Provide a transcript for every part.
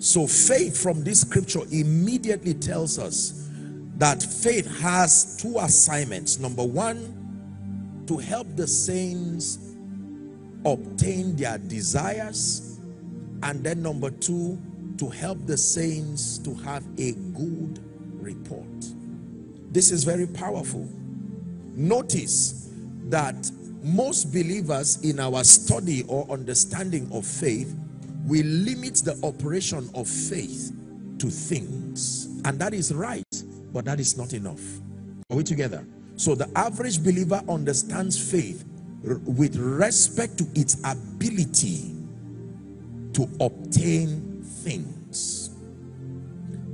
so faith from this scripture immediately tells us that faith has two assignments. Number one to help the saints obtain their desires. And then number two to help the saints to have a good report. This is very powerful. Notice that most believers in our study or understanding of faith we limit the operation of faith to things. And that is right but that is not enough. Are we together? So the average believer understands faith with respect to its ability to obtain things.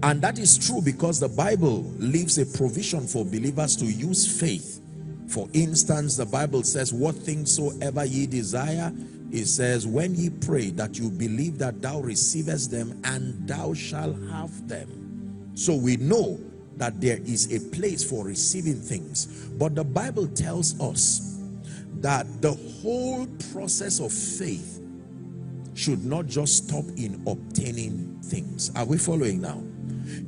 And that is true because the Bible leaves a provision for believers to use faith. For instance, the Bible says, what things soever ye desire, it says, when ye pray that you believe that thou receivest them and thou shalt have them. So we know that there is a place for receiving things. But the Bible tells us that the whole process of faith should not just stop in obtaining things. Are we following now?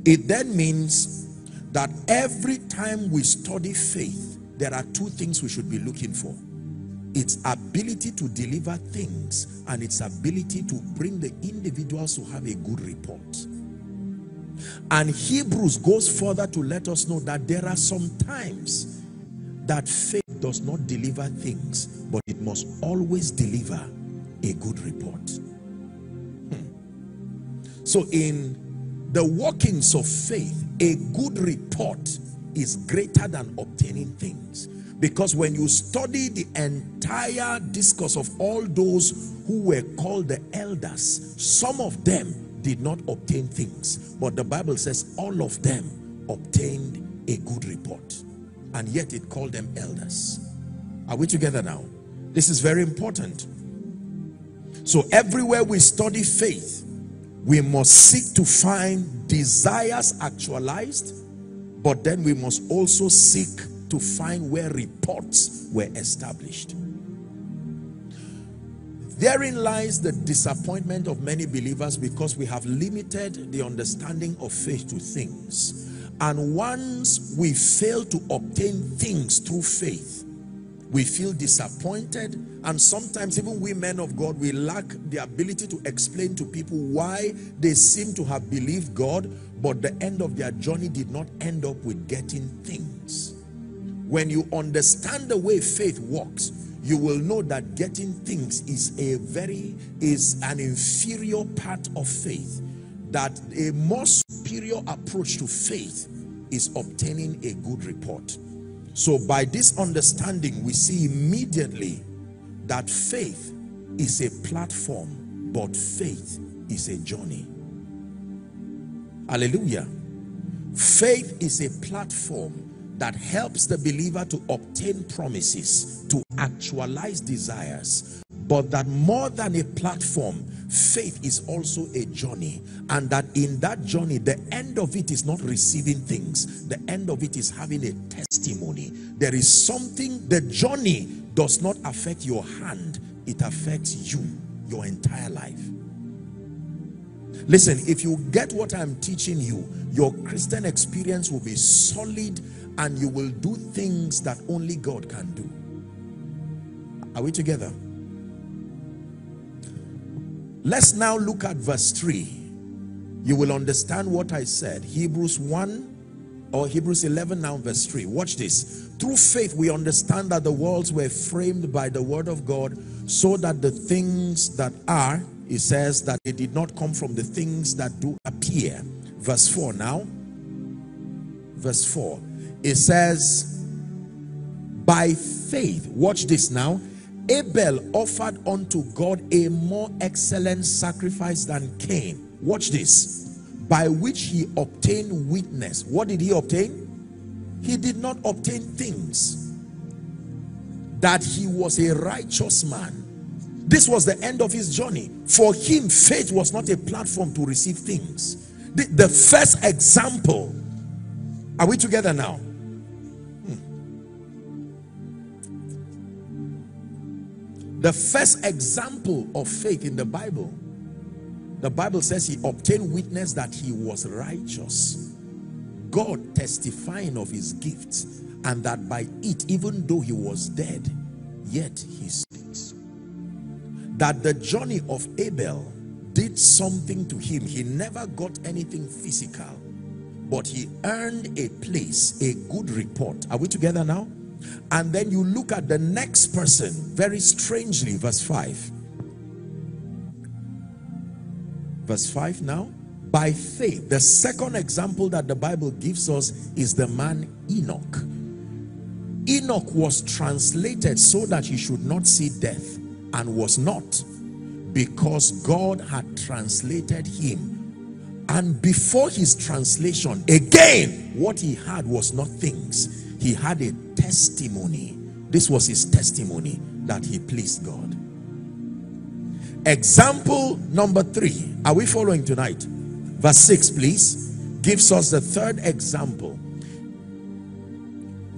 It then means that every time we study faith, there are two things we should be looking for its ability to deliver things and its ability to bring the individuals to have a good report. And hebrews goes further to let us know that there are some times that faith does not deliver things but it must always deliver a good report. Hmm. so in the workings of faith a good report is greater than obtaining things because when you study the entire discourse of all those who were called the elders some of them did not obtain things. But the bible says all of them obtained a good report and yet it called them elders. Are we together now? This is very important. So everywhere we study faith we must seek to find desires actualized but then we must also seek to find where reports were established. Therein lies the disappointment of many believers because we have limited the understanding of faith to things. And once we fail to obtain things through faith we feel disappointed. And sometimes even we men of God we lack the ability to explain to people why they seem to have believed God but the end of their journey did not end up with getting things when you understand the way faith works you will know that getting things is a very is an inferior part of faith that a more superior approach to faith is obtaining a good report so by this understanding, we see immediately that faith is a platform, but faith is a journey. Hallelujah. Faith is a platform that helps the believer to obtain promises, to actualize desires. But that more than a platform, faith is also a journey. And that in that journey, the end of it is not receiving things. The end of it is having a testimony. There is something, the journey does not affect your hand. It affects you, your entire life. Listen, if you get what I'm teaching you, your Christian experience will be solid and you will do things that only God can do. Are we together? Let's now look at verse 3. You will understand what I said. Hebrews 1 or Hebrews 11 now verse 3 watch this through faith we understand that the worlds were framed by the word of God so that the things that are it says that it did not come from the things that do appear verse 4 now verse 4 it says by faith watch this now Abel offered unto God a more excellent sacrifice than Cain watch this by which he obtained witness. What did he obtain? He did not obtain things. That he was a righteous man. This was the end of his journey. For him, faith was not a platform to receive things. The, the first example. Are we together now? Hmm. The first example of faith in the Bible the Bible says he obtained witness that he was righteous. God testifying of his gifts and that by it, even though he was dead, yet he speaks. That the journey of Abel did something to him. He never got anything physical, but he earned a place, a good report. Are we together now? And then you look at the next person, very strangely, verse 5 verse 5 now by faith the second example that the bible gives us is the man enoch enoch was translated so that he should not see death and was not because god had translated him and before his translation again what he had was not things he had a testimony this was his testimony that he pleased god Example number three. Are we following tonight? Verse 6, please. Gives us the third example.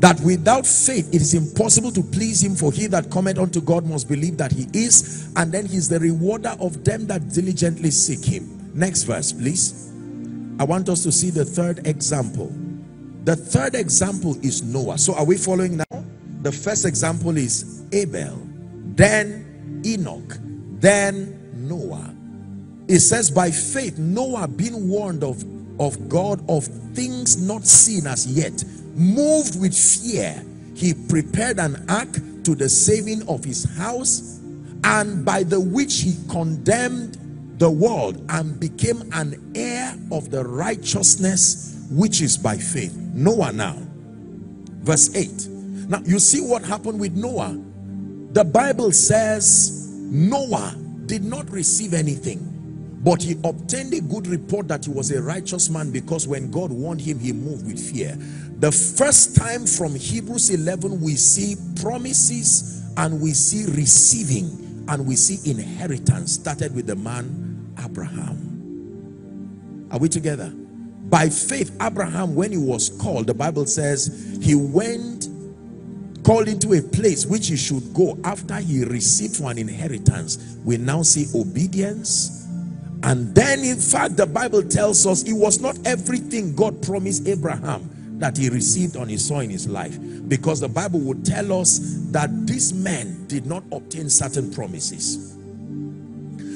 That without faith it is impossible to please him for he that cometh unto God must believe that he is and then he's the rewarder of them that diligently seek him. Next verse please. I want us to see the third example. The third example is Noah. So are we following now? The first example is Abel, then Enoch, then Noah. It says, by faith, Noah being warned of, of God of things not seen as yet, moved with fear, he prepared an ark to the saving of his house, and by the which he condemned the world and became an heir of the righteousness which is by faith. Noah now. Verse 8. Now you see what happened with Noah. The Bible says Noah did not receive anything but he obtained a good report that he was a righteous man because when God warned him he moved with fear the first time from Hebrews 11 we see promises and we see receiving and we see inheritance. Started with the man Abraham. Are we together? By faith Abraham when he was called the Bible says he went called into a place which he should go after he received for an inheritance. We now see obedience. And then in fact the bible tells us it was not everything god promised abraham that he received on his soul in his life. Because the bible would tell us that this man did not obtain certain promises.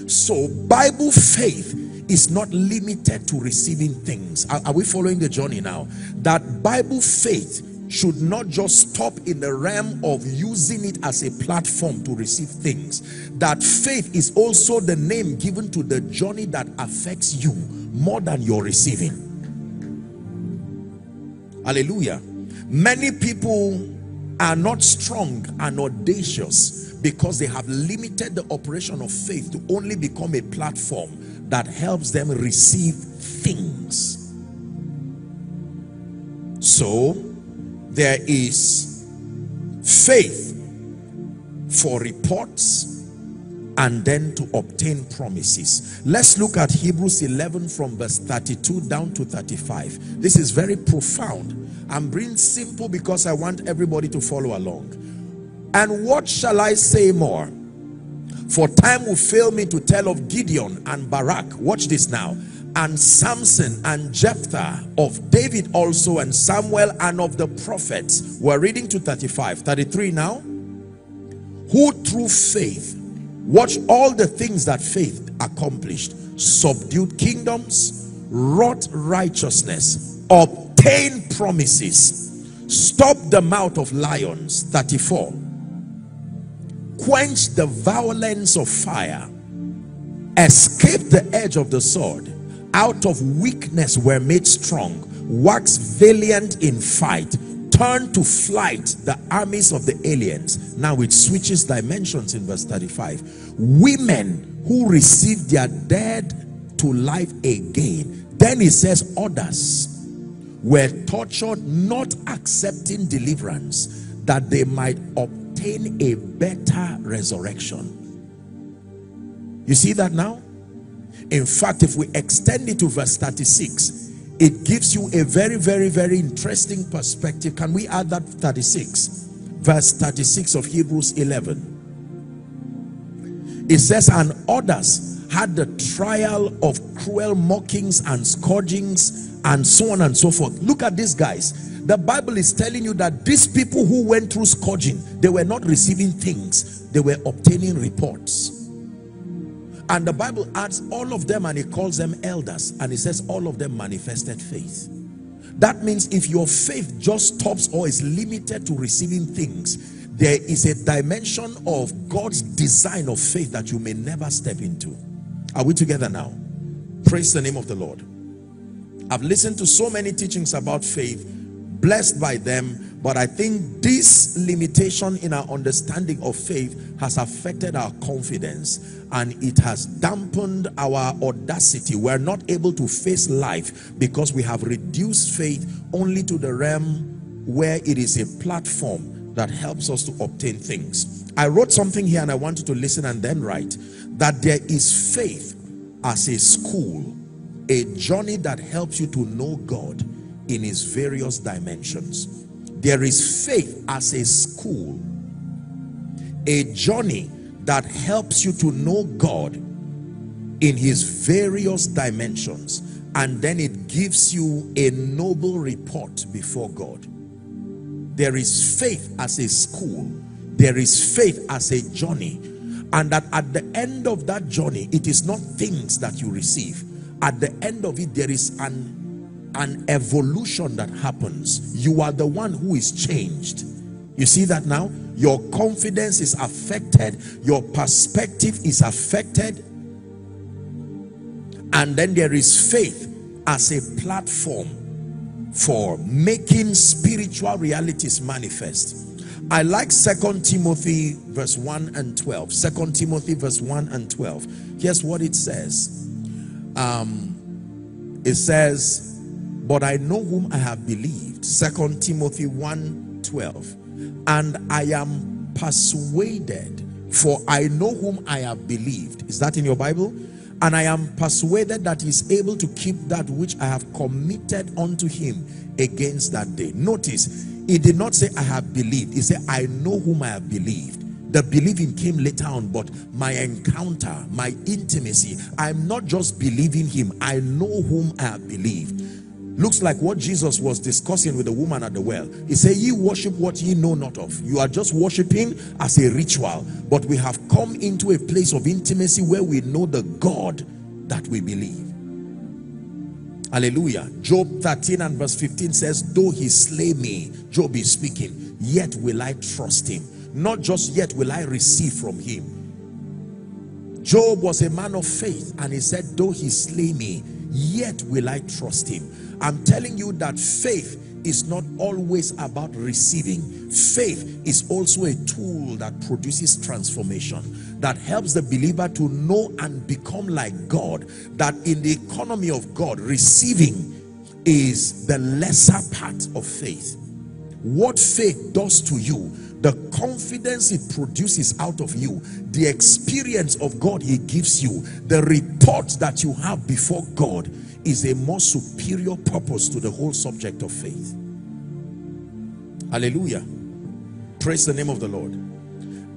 So bible faith is not limited to receiving things. Are, are we following the journey now? That bible faith should not just stop in the realm of using it as a platform to receive things. That faith is also the name given to the journey that affects you more than your receiving hallelujah. Many people are not strong and audacious because they have limited the operation of faith to only become a platform that helps them receive things. So there is faith for reports and then to obtain promises. Let's look at hebrews 11 from verse 32 down to 35 this is very profound. I'm being simple because i want everybody to follow along. And what shall i say more? For time will fail me to tell of gideon and barak watch this now and Samson and Jephthah of David also and Samuel and of the prophets. We're reading to 35 33 now. Who through faith watch all the things that faith accomplished. Subdued kingdoms wrought righteousness obtain promises. Stop the mouth of lions 34 quench the violence of fire. Escape the edge of the sword. Out of weakness were made strong. Wax valiant in fight turn to flight the armies of the aliens. Now it switches dimensions in verse 35 women who received their dead to life again. Then he says others were tortured not accepting deliverance that they might obtain a better resurrection. You see that now? In fact if we extend it to verse 36 it gives you a very very very interesting perspective. Can we add that 36 verse 36 of hebrews 11 it says and others had the trial of cruel mockings and scourgings and so on and so forth. Look at these guys. The bible is telling you that these people who went through scourging they were not receiving things. They were obtaining reports and the Bible adds all of them and he calls them elders and he says all of them manifested faith. That means if your faith just stops or is limited to receiving things, there is a dimension of God's design of faith that you may never step into. Are we together now? Praise the name of the Lord. I've listened to so many teachings about faith, blessed by them, but I think this limitation in our understanding of faith has affected our confidence and it has dampened our audacity. We're not able to face life because we have reduced faith only to the realm where it is a platform that helps us to obtain things. I wrote something here and I want you to listen and then write that there is faith as a school, a journey that helps you to know God in his various dimensions. There is faith as a school, a journey that helps you to know God in his various dimensions and then it gives you a noble report before God. There is faith as a school. There is faith as a journey. And that at the end of that journey, it is not things that you receive. At the end of it, there is an, an evolution that happens. You are the one who is changed. You see that now? your confidence is affected your perspective is affected and then there is faith as a platform for making spiritual realities manifest i like second timothy verse 1 and 12 second timothy verse 1 and 12 here's what it says um it says but i know whom i have believed. Second timothy 1 12 and I am persuaded for I know whom I have believed. Is that in your Bible? And I am persuaded that he is able to keep that which I have committed unto him against that day. Notice he did not say I have believed. He said I know whom I have believed. The believing came later on but my encounter my intimacy I'm not just believing him. I know whom I have believed looks like what Jesus was discussing with the woman at the well. He said, ye worship what ye know not of. You are just worshiping as a ritual. But we have come into a place of intimacy where we know the God that we believe. Hallelujah. Job 13 and verse 15 says, though he slay me, Job is speaking, yet will I trust him. Not just yet will I receive from him. Job was a man of faith and he said, though he slay me, yet will I trust him. I'm telling you that faith is not always about receiving. Faith is also a tool that produces transformation, that helps the believer to know and become like God, that in the economy of God, receiving is the lesser part of faith. What faith does to you, the confidence it produces out of you, the experience of God he gives you, the report that you have before God is a more superior purpose to the whole subject of faith. Hallelujah. Praise the name of the Lord.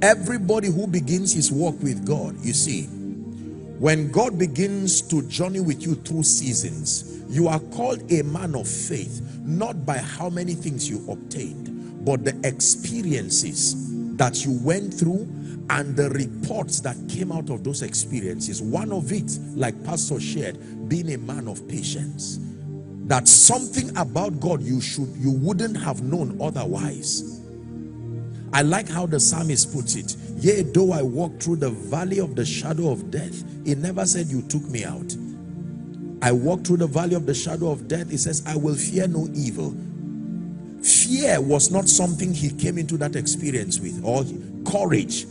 Everybody who begins his walk with God, you see, when God begins to journey with you through seasons, you are called a man of faith, not by how many things you obtained, but the experiences that you went through and the reports that came out of those experiences. One of it, like Pastor shared, being a man of patience. That something about God you should you wouldn't have known otherwise. I like how the psalmist puts it. Yea though I walk through the valley of the shadow of death it never said you took me out. I walk through the valley of the shadow of death it says I will fear no evil. Fear was not something he came into that experience with. Or courage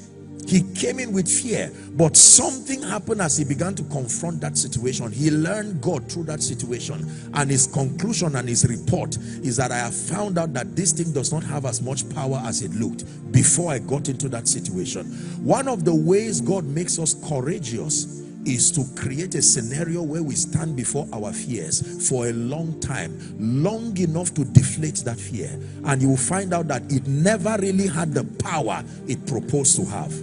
he came in with fear, but something happened as he began to confront that situation. He learned God through that situation. And his conclusion and his report is that I have found out that this thing does not have as much power as it looked before I got into that situation. One of the ways God makes us courageous is to create a scenario where we stand before our fears for a long time, long enough to deflate that fear. And you will find out that it never really had the power it proposed to have.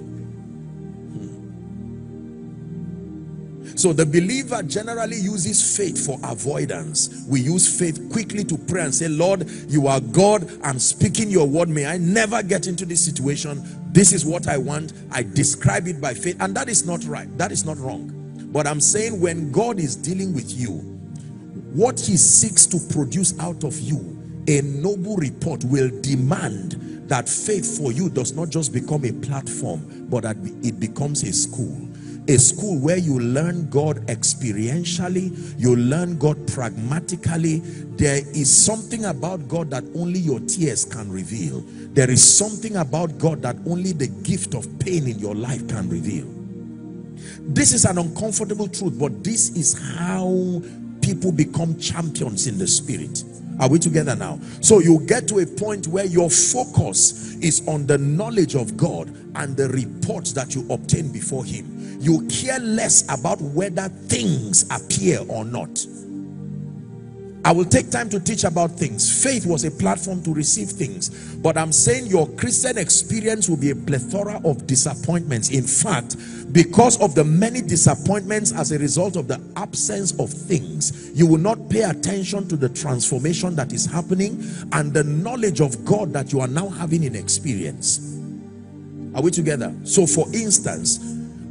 So the believer generally uses faith for avoidance. We use faith quickly to pray and say, Lord, you are God. I'm speaking your word. May I never get into this situation. This is what I want. I describe it by faith. And that is not right. That is not wrong. But I'm saying when God is dealing with you, what he seeks to produce out of you, a noble report will demand that faith for you does not just become a platform, but that it becomes a school a school where you learn God experientially, you learn God pragmatically. There is something about God that only your tears can reveal. There is something about God that only the gift of pain in your life can reveal. This is an uncomfortable truth, but this is how people become champions in the spirit. Are we together now? So you get to a point where your focus is on the knowledge of God and the reports that you obtain before him you care less about whether things appear or not I will take time to teach about things. Faith was a platform to receive things. But I'm saying your Christian experience will be a plethora of disappointments. In fact, because of the many disappointments as a result of the absence of things, you will not pay attention to the transformation that is happening and the knowledge of God that you are now having in experience. Are we together? So for instance,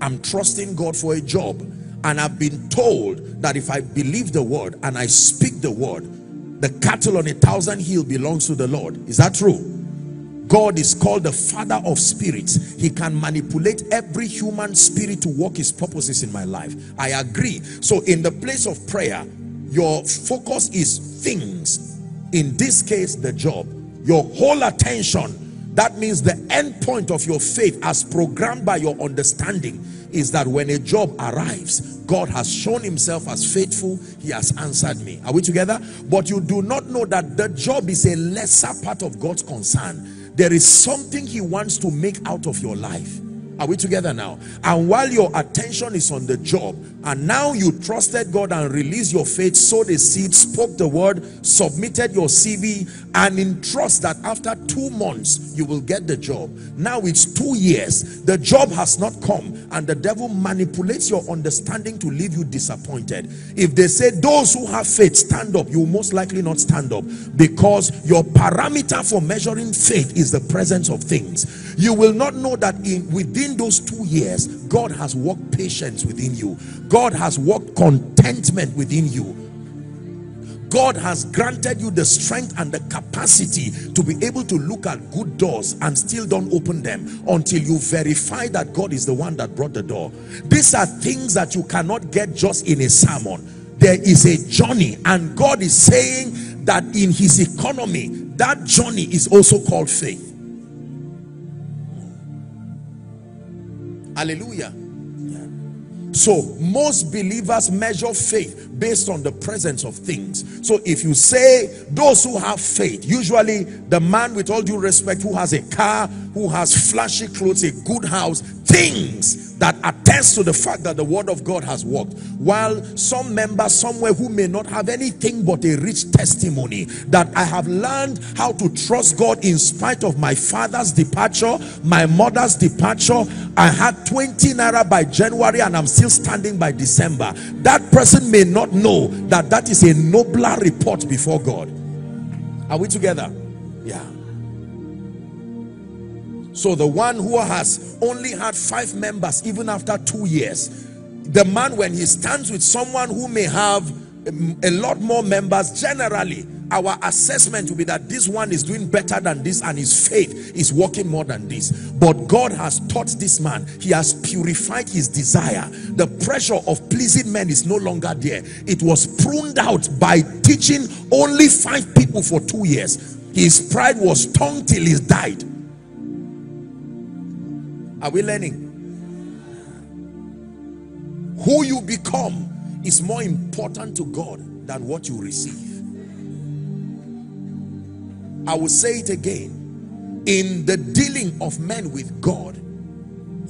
I'm trusting God for a job and I've been told that if I believe the word and I speak the word, the cattle on a thousand hill belongs to the Lord. Is that true? God is called the father of spirits. He can manipulate every human spirit to work his purposes in my life. I agree. So in the place of prayer, your focus is things. In this case, the job. Your whole attention that means the end point of your faith as programmed by your understanding is that when a job arrives, God has shown himself as faithful. He has answered me. Are we together? But you do not know that the job is a lesser part of God's concern. There is something he wants to make out of your life. Are we together now? And while your attention is on the job, and now you trusted God and released your faith, sowed a seed, spoke the word, submitted your CV, and in trust that after two months you will get the job. Now it's two years, the job has not come, and the devil manipulates your understanding to leave you disappointed. If they say those who have faith stand up, you will most likely not stand up because your parameter for measuring faith is the presence of things. You will not know that in within those two years, God has worked patience within you. God has worked contentment within you. God has granted you the strength and the capacity to be able to look at good doors and still don't open them until you verify that God is the one that brought the door. These are things that you cannot get just in a sermon. There is a journey and God is saying that in his economy, that journey is also called faith. Hallelujah. So most believers measure faith based on the presence of things. So if you say those who have faith, usually the man with all due respect who has a car, who has flashy clothes, a good house, things that attest to the fact that the word of God has worked. While some member somewhere who may not have anything but a rich testimony that I have learned how to trust God in spite of my father's departure, my mother's departure. I had 20 naira by January and I'm still standing by December. That person may not know that that is a nobler report before God. Are we together? Yeah. So the one who has only had five members even after two years, the man when he stands with someone who may have um, a lot more members generally our assessment will be that this one is doing better than this and his faith is working more than this. But God has taught this man. He has purified his desire. The pressure of pleasing men is no longer there. It was pruned out by teaching only five people for two years. His pride was tongue till he died. Are we learning? Who you become is more important to God than what you receive I will say it again. In the dealing of men with God,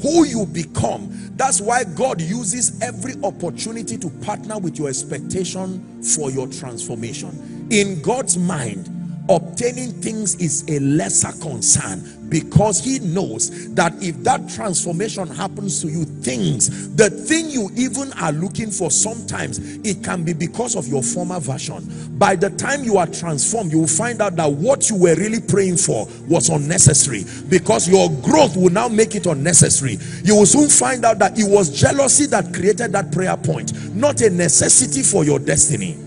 who you become, that's why God uses every opportunity to partner with your expectation for your transformation. In God's mind, obtaining things is a lesser concern because he knows that if that transformation happens to you things the thing you even are looking for sometimes it can be because of your former version. By the time you are transformed you will find out that what you were really praying for was unnecessary because your growth will now make it unnecessary. You will soon find out that it was jealousy that created that prayer point not a necessity for your destiny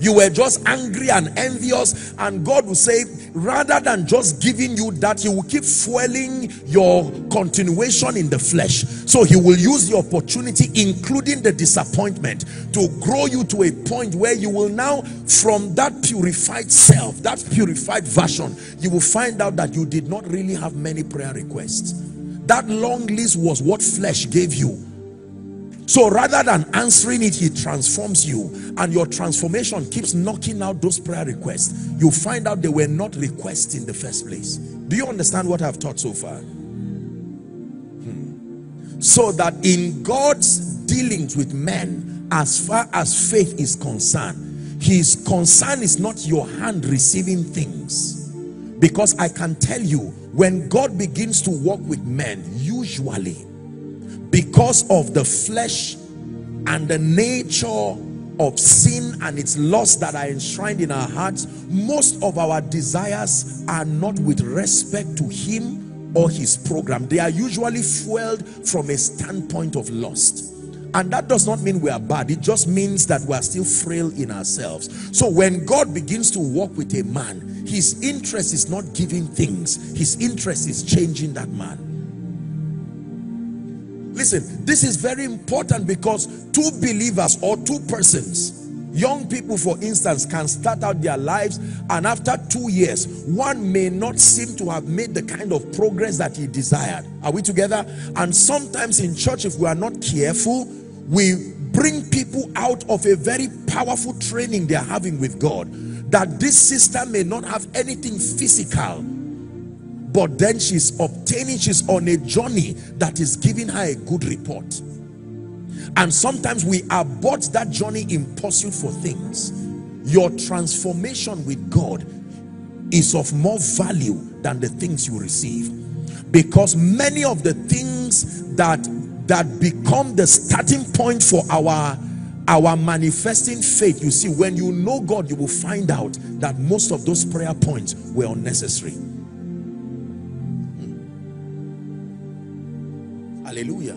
you were just angry and envious and God will say rather than just giving you that he will keep fueling your continuation in the flesh. So he will use the opportunity including the disappointment to grow you to a point where you will now from that purified self that purified version you will find out that you did not really have many prayer requests. That long list was what flesh gave you so rather than answering it, he transforms you and your transformation keeps knocking out those prayer requests. You find out they were not requests in the first place. Do you understand what I've taught so far? Hmm. So that in God's dealings with men, as far as faith is concerned, his concern is not your hand receiving things. Because I can tell you, when God begins to work with men, usually because of the flesh and the nature of sin and its lust that are enshrined in our hearts most of our desires are not with respect to him or his program. They are usually fueled from a standpoint of lust. And that does not mean we are bad. It just means that we are still frail in ourselves. So when god begins to walk with a man his interest is not giving things. His interest is changing that man Listen, this is very important because two believers or two persons, young people for instance, can start out their lives and after two years, one may not seem to have made the kind of progress that he desired. Are we together? And sometimes in church, if we are not careful, we bring people out of a very powerful training they are having with God that this sister may not have anything physical but then she's obtaining she's on a journey that is giving her a good report. And sometimes we abort that journey in pursuit for things. Your transformation with God is of more value than the things you receive. Because many of the things that that become the starting point for our our manifesting faith you see when you know God you will find out that most of those prayer points were unnecessary Hallelujah.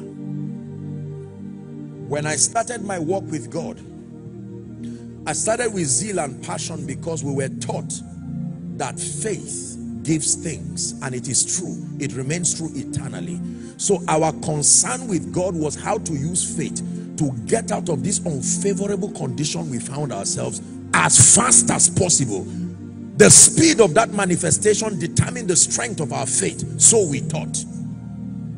When I started my walk with God, I started with zeal and passion because we were taught that faith gives things and it is true. It remains true eternally. So our concern with God was how to use faith to get out of this unfavorable condition we found ourselves as fast as possible. The speed of that manifestation determined the strength of our faith. So we taught.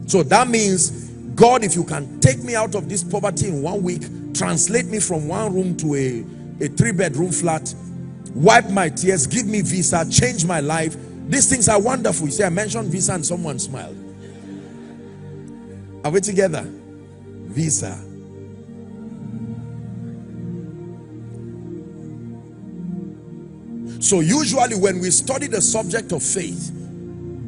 So that means, God, if you can take me out of this poverty in one week, translate me from one room to a, a three bedroom flat, wipe my tears, give me visa, change my life. These things are wonderful. You see, I mentioned visa and someone smiled. Are we together? Visa. So usually when we study the subject of faith,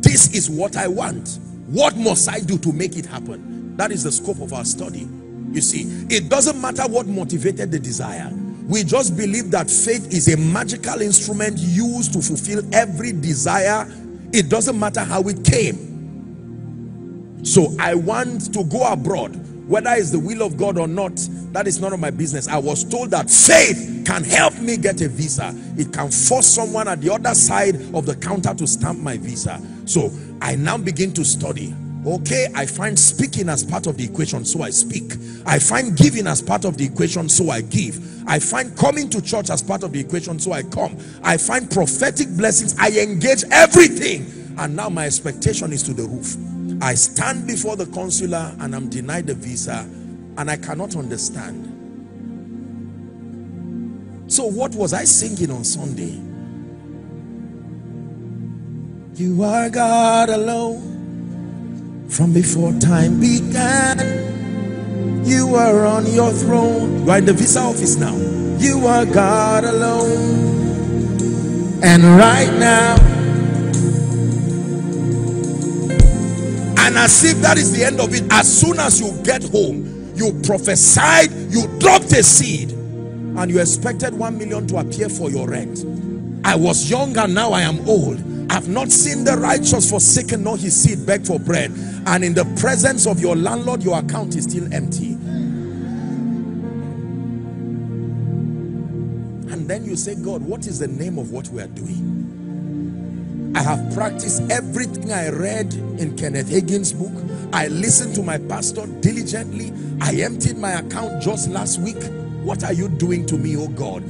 this is what I want. What must I do to make it happen? That is the scope of our study. You see, it doesn't matter what motivated the desire. We just believe that faith is a magical instrument used to fulfill every desire. It doesn't matter how it came. So I want to go abroad. Whether it's the will of God or not, that is none of my business. I was told that faith can help me get a visa. It can force someone at the other side of the counter to stamp my visa. So I now begin to study. Okay, I find speaking as part of the equation, so I speak. I find giving as part of the equation, so I give. I find coming to church as part of the equation, so I come. I find prophetic blessings. I engage everything. And now my expectation is to the roof. I stand before the consular and I'm denied the visa and I cannot understand. So what was I singing on Sunday? You are God alone from before time began. You are on your throne. You are in the visa office now. You are God alone. And right now, and as if that is the end of it as soon as you get home you prophesied you dropped a seed and you expected one million to appear for your rent. I was young and now i am old. I've not seen the righteous forsaken nor his seed beg for bread. And in the presence of your landlord your account is still empty. And then you say god what is the name of what we are doing I have practiced everything I read in Kenneth Hagin's book. I listened to my pastor diligently. I emptied my account just last week. What are you doing to me, oh God?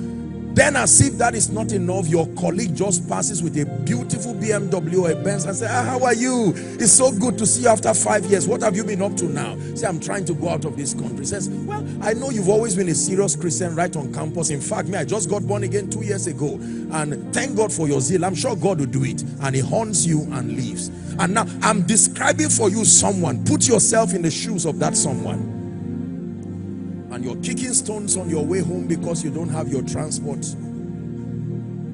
Then as if that is not enough, your colleague just passes with a beautiful BMW or a Benz and say, ah, how are you? It's so good to see you after five years. What have you been up to now? Say, I'm trying to go out of this country. Says, well, I know you've always been a serious Christian right on campus. In fact, me, I just got born again two years ago. And thank God for your zeal. I'm sure God will do it. And he haunts you and leaves. And now I'm describing for you someone. Put yourself in the shoes of that someone you're kicking stones on your way home because you don't have your transport.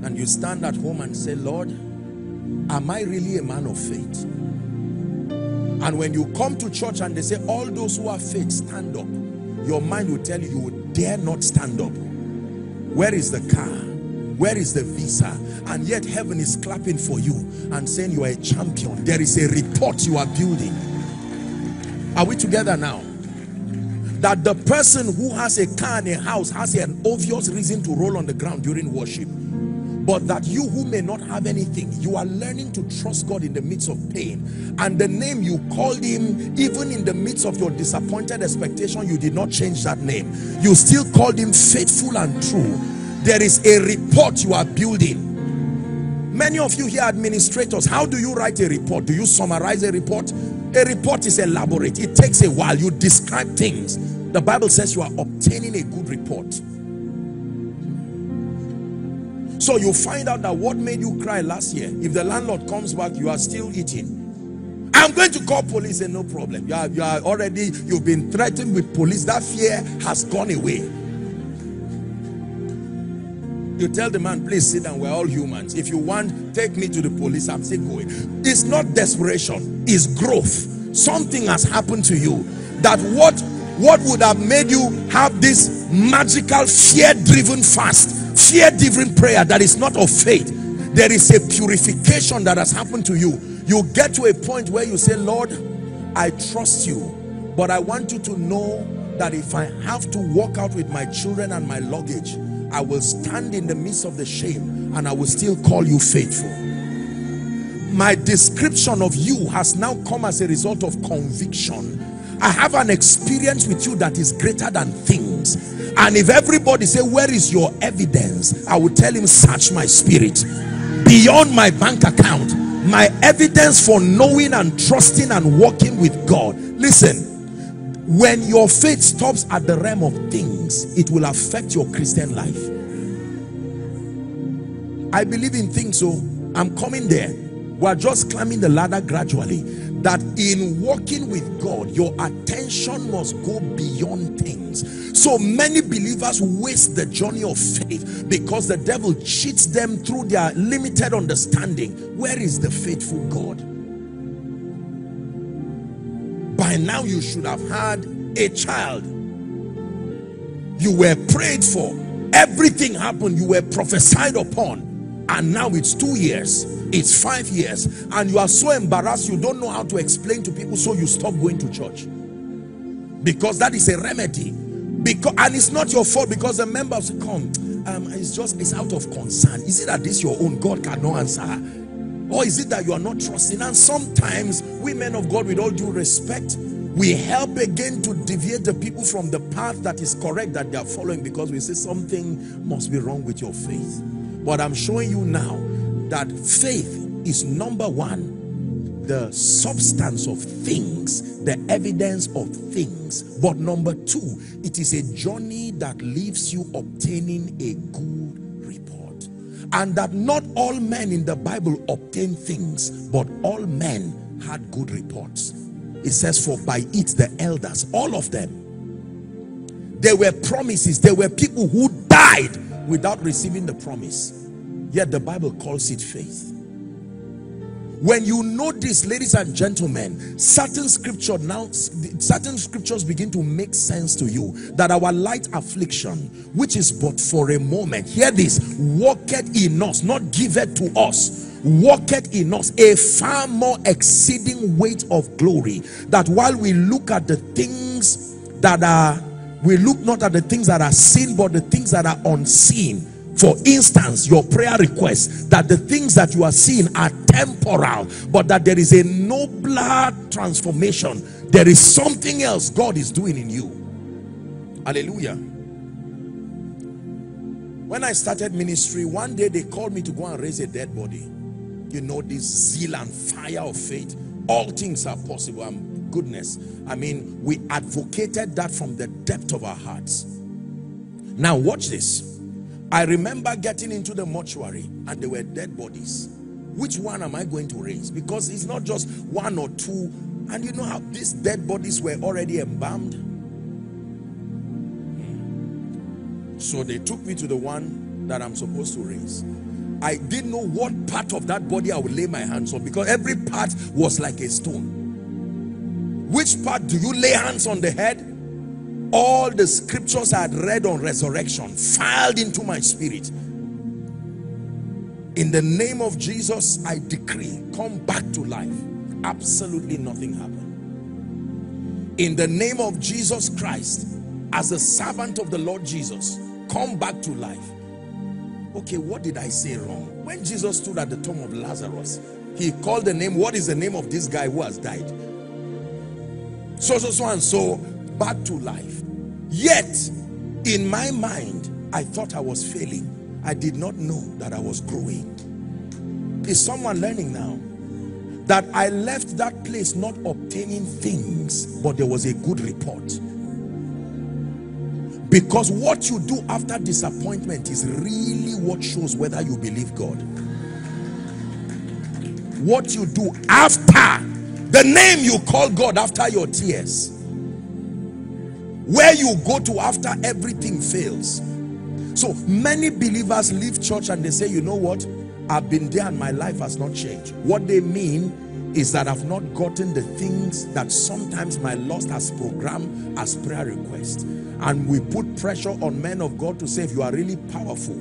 And you stand at home and say Lord am I really a man of faith? And when you come to church and they say all those who have faith stand up your mind will tell you you dare not stand up. Where is the car? Where is the visa? And yet heaven is clapping for you and saying you are a champion. There is a report you are building. Are we together now that the person who has a car and a house has an obvious reason to roll on the ground during worship. But that you who may not have anything you are learning to trust God in the midst of pain. And the name you called him even in the midst of your disappointed expectation you did not change that name. You still called him faithful and true. There is a report you are building. Many of you here administrators how do you write a report? Do you summarize a report a report is elaborate. It takes a while. You describe things. The bible says you are obtaining a good report. So you find out that what made you cry last year if the landlord comes back you are still eating. I'm going to call police and no problem. You are, you are already you've been threatened with police. That fear has gone away you tell the man please sit down we're all humans. If you want take me to the police i'm still going. It's not desperation it's growth. Something has happened to you that what what would have made you have this magical fear-driven fast fear-driven prayer that is not of faith? There is a purification that has happened to you. You get to a point where you say lord i trust you but i want you to know that if i have to walk out with my children and my luggage I will stand in the midst of the shame and I will still call you faithful. My description of you has now come as a result of conviction. I have an experience with you that is greater than things. And if everybody say, where is your evidence? I will tell him, search my spirit. Beyond my bank account, my evidence for knowing and trusting and walking with God. Listen, when your faith stops at the realm of things it will affect your christian life. I believe in things so i'm coming there. We're just climbing the ladder gradually. That in walking with god your attention must go beyond things. So many believers waste the journey of faith because the devil cheats them through their limited understanding. Where is the faithful god by now you should have had a child. You were prayed for. Everything happened. You were prophesied upon. And now it's two years. It's five years. And you are so embarrassed you don't know how to explain to people so you stop going to church. Because that is a remedy. Because and it's not your fault because the members come um it's just it's out of concern. Is it that this your own god cannot answer or is it that you are not trusting and sometimes we men of god with all due respect we help again to deviate the people from the path that is correct that they are following because we say something must be wrong with your faith but i'm showing you now that faith is number one the substance of things, the evidence of things. But number two, it is a journey that leaves you obtaining a good. And that not all men in the Bible obtain things, but all men had good reports. It says, for by it the elders, all of them, there were promises. There were people who died without receiving the promise. Yet the Bible calls it faith. When you know this, ladies and gentlemen, certain scripture now, certain scriptures begin to make sense to you that our light affliction, which is but for a moment, hear this, worketh in us, not giveth to us, worketh in us a far more exceeding weight of glory. That while we look at the things that are, we look not at the things that are seen, but the things that are unseen for instance, your prayer request that the things that you are seeing are temporal, but that there is a nobler transformation. There is something else God is doing in you. Hallelujah. When I started ministry, one day they called me to go and raise a dead body. You know, this zeal and fire of faith. All things are possible. And goodness. I mean, we advocated that from the depth of our hearts. Now watch this I remember getting into the mortuary and there were dead bodies. Which one am I going to raise? Because it's not just one or two. And you know how these dead bodies were already embalmed? So they took me to the one that I'm supposed to raise. I didn't know what part of that body I would lay my hands on because every part was like a stone. Which part do you lay hands on the head? All the scriptures I had read on resurrection filed into my spirit. In the name of Jesus I decree come back to life. Absolutely nothing happened. In the name of Jesus Christ as a servant of the Lord Jesus come back to life. Okay what did I say wrong? When Jesus stood at the tomb of Lazarus he called the name what is the name of this guy who has died? So so so and so back to life Yet, in my mind, I thought I was failing. I did not know that I was growing. Is someone learning now? That I left that place not obtaining things, but there was a good report. Because what you do after disappointment is really what shows whether you believe God. What you do after the name you call God after your tears where you go to after everything fails. So many believers leave church and they say you know what? I've been there and my life has not changed. What they mean is that I've not gotten the things that sometimes my lost has programmed as prayer request and we put pressure on men of God to say if you are really powerful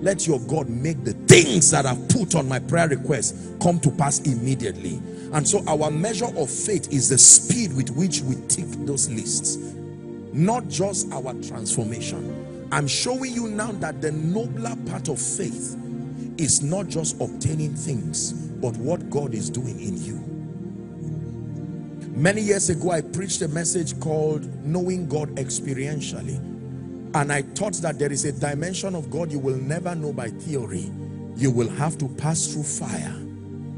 let your God make the things that I've put on my prayer request come to pass immediately. And so our measure of faith is the speed with which we tick those lists not just our transformation. I'm showing you now that the nobler part of faith is not just obtaining things but what god is doing in you. Many years ago i preached a message called knowing god experientially. And i taught that there is a dimension of god you will never know by theory. You will have to pass through fire.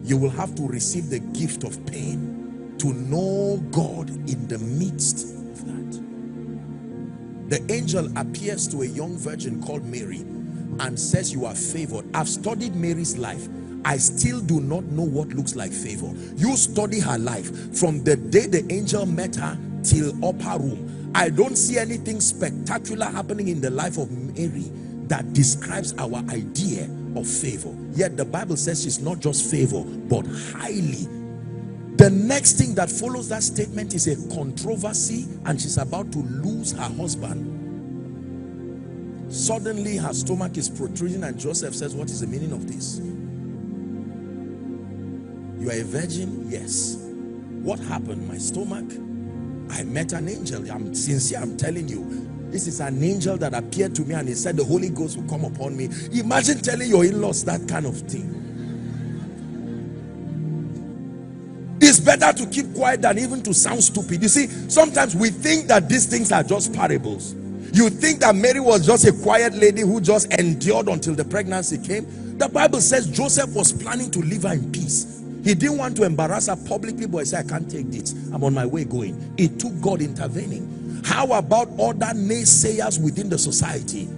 You will have to receive the gift of pain to know god in the midst the angel appears to a young virgin called Mary and says you are favored. I've studied Mary's life. I still do not know what looks like favor. You study her life from the day the angel met her till upper room. I don't see anything spectacular happening in the life of Mary that describes our idea of favor. Yet the Bible says she's not just favor but highly the next thing that follows that statement is a controversy and she's about to lose her husband. Suddenly her stomach is protruding and Joseph says, what is the meaning of this? You are a virgin? Yes. What happened? My stomach? I met an angel. I'm sincere, I'm telling you. This is an angel that appeared to me and he said the Holy Ghost will come upon me. Imagine telling your in-laws that kind of thing. Better to keep quiet than even to sound stupid. You see, sometimes we think that these things are just parables. You think that Mary was just a quiet lady who just endured until the pregnancy came. The Bible says Joseph was planning to leave her in peace. He didn't want to embarrass her publicly, but he said, I can't take this. I'm on my way going. It took God intervening. How about other naysayers within the society?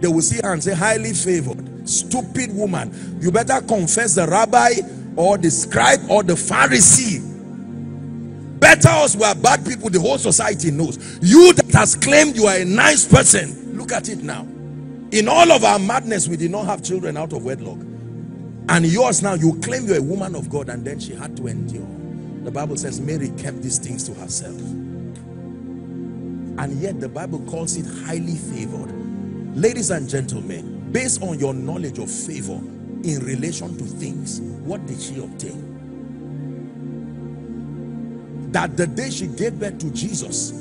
They will see her and say, highly favored, stupid woman. You better confess the rabbi or the scribe or the Pharisee. Better us, we are bad people, the whole society knows. You that has claimed you are a nice person, look at it now. In all of our madness, we did not have children out of wedlock. And yours now, you claim you're a woman of God and then she had to endure. The Bible says Mary kept these things to herself. And yet the Bible calls it highly favored. Ladies and gentlemen, based on your knowledge of favor in relation to things, what did she obtain? That the day she gave birth to Jesus,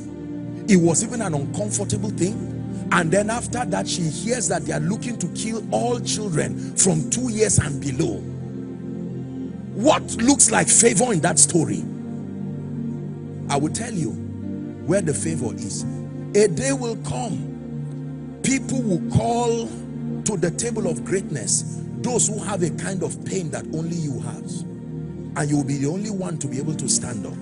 it was even an uncomfortable thing. And then after that she hears that they are looking to kill all children from two years and below. What looks like favor in that story? I will tell you where the favor is. A day will come people will call to the table of greatness those who have a kind of pain that only you have. And you will be the only one to be able to stand up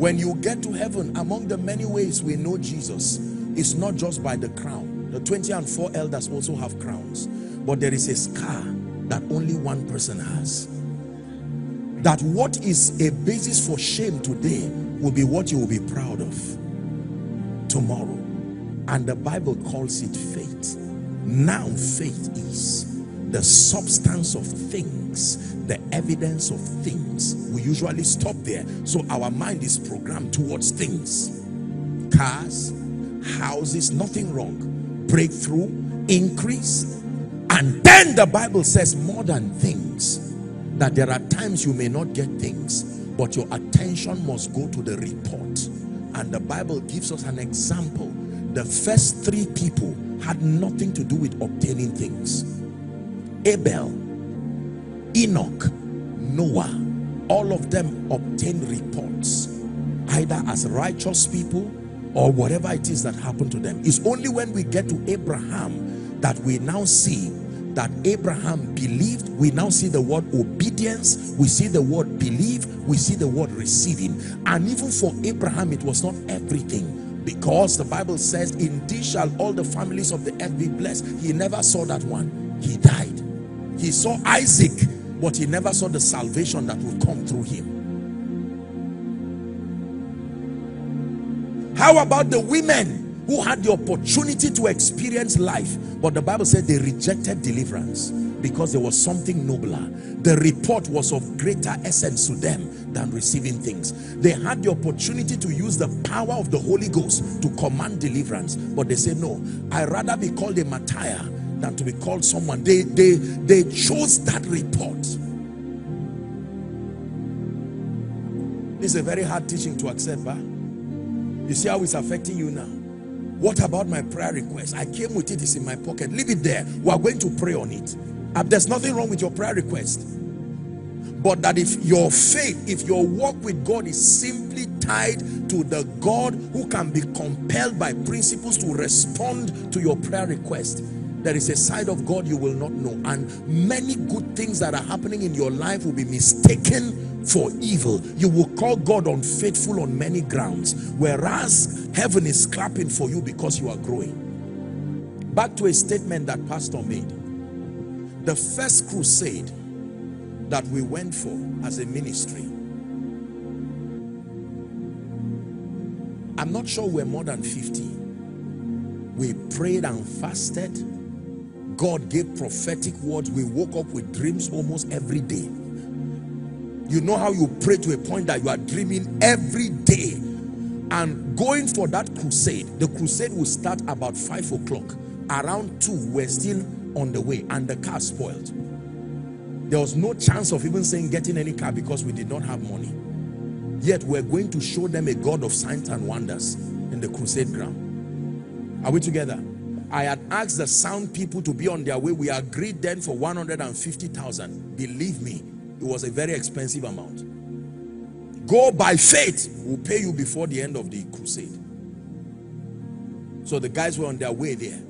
when you get to heaven, among the many ways we know Jesus, is not just by the crown. The 20 and 4 elders also have crowns. But there is a scar that only one person has. That what is a basis for shame today will be what you will be proud of tomorrow. And the Bible calls it faith. Now faith is the substance of things, the evidence of things. We usually stop there. So our mind is programmed towards things. Cars, houses, nothing wrong. Breakthrough, increase. And then the Bible says more than things. That there are times you may not get things, but your attention must go to the report. And the Bible gives us an example. The first three people had nothing to do with obtaining things Abel, Enoch, Noah, all of them obtained reports either as righteous people or whatever it is that happened to them. It's only when we get to Abraham that we now see that Abraham believed. We now see the word obedience. We see the word believe. We see the word receiving. And even for Abraham, it was not everything because the Bible says, in this shall all the families of the earth be blessed. He never saw that one. He died. He saw Isaac, but he never saw the salvation that would come through him. How about the women who had the opportunity to experience life, but the Bible said they rejected deliverance because there was something nobler. The report was of greater essence to them than receiving things. They had the opportunity to use the power of the Holy Ghost to command deliverance, but they say, no, i rather be called a martyr than to be called someone. They, they, they chose that report. This is a very hard teaching to accept, huh? You see how it's affecting you now? What about my prayer request? I came with it, it's in my pocket. Leave it there. We are going to pray on it. Uh, there's nothing wrong with your prayer request. But that if your faith, if your walk with God is simply tied to the God who can be compelled by principles to respond to your prayer request, there is a side of God you will not know and many good things that are happening in your life will be mistaken for evil. You will call God unfaithful on many grounds whereas heaven is clapping for you because you are growing. Back to a statement that pastor made. The first crusade that we went for as a ministry I'm not sure we're more than 50 we prayed and fasted God gave prophetic words. We woke up with dreams almost every day. You know how you pray to a point that you are dreaming every day. And going for that crusade, the crusade will start about 5 o'clock. Around 2, we're still on the way and the car spoiled. There was no chance of even saying getting any car because we did not have money. Yet we're going to show them a God of signs and wonders in the crusade ground. Are we together? I had asked the sound people to be on their way. We agreed then for 150,000. Believe me, it was a very expensive amount. Go by faith. We'll pay you before the end of the crusade. So the guys were on their way there.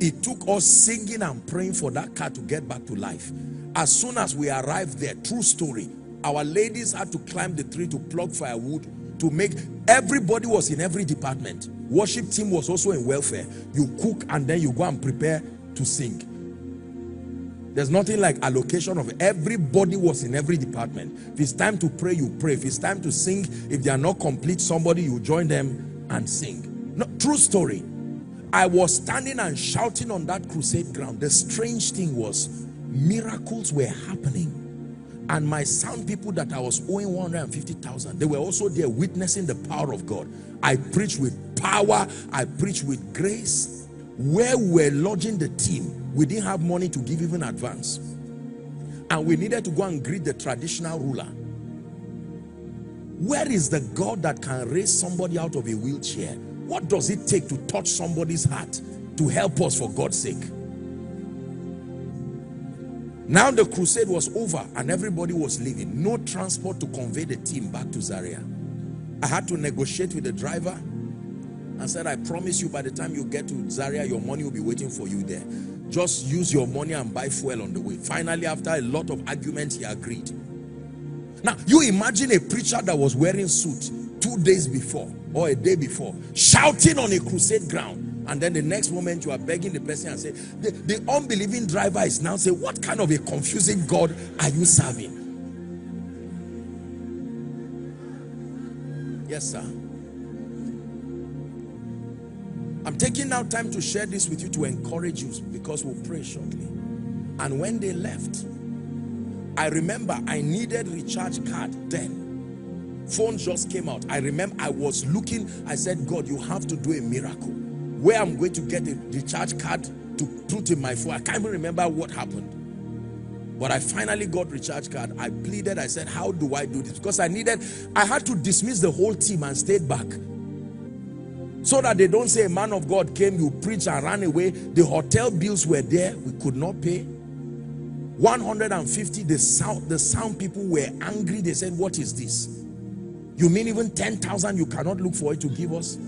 It took us singing and praying for that car to get back to life. As soon as we arrived there, true story, our ladies had to climb the tree to plug firewood to make, everybody was in every department. Worship team was also in welfare. You cook and then you go and prepare to sing. There's nothing like allocation of everybody was in every department. If it's time to pray, you pray. If it's time to sing, if they are not complete, somebody you join them and sing. No, true story. I was standing and shouting on that crusade ground. The strange thing was miracles were happening. And my sound people that I was owing 150,000, they were also there witnessing the power of God. I preached with power. I preached with grace. Where we were lodging the team, we didn't have money to give even advance. And we needed to go and greet the traditional ruler. Where is the God that can raise somebody out of a wheelchair? What does it take to touch somebody's heart to help us for God's sake? Now the crusade was over and everybody was leaving. No transport to convey the team back to Zaria. I had to negotiate with the driver and said, I promise you by the time you get to Zaria, your money will be waiting for you there. Just use your money and buy fuel on the way. Finally, after a lot of arguments, he agreed. Now, you imagine a preacher that was wearing suit two days before or a day before, shouting on a crusade ground. And then the next moment you are begging the person and say, the, the unbelieving driver is now saying, what kind of a confusing God are you serving? Yes, sir. I'm taking now time to share this with you to encourage you because we'll pray shortly. And when they left, I remember I needed recharge card then. Phone just came out. I remember I was looking, I said, God, you have to do a miracle. Where I'm going to get the recharge card to put in my phone. I can't even remember what happened. But I finally got recharge card. I pleaded. I said, how do I do this? Because I needed, I had to dismiss the whole team and stayed back. So that they don't say a man of God came, you preach and ran away. The hotel bills were there. We could not pay. 150, the sound, the sound people were angry. They said, what is this? You mean even 10,000 you cannot look for it to give us?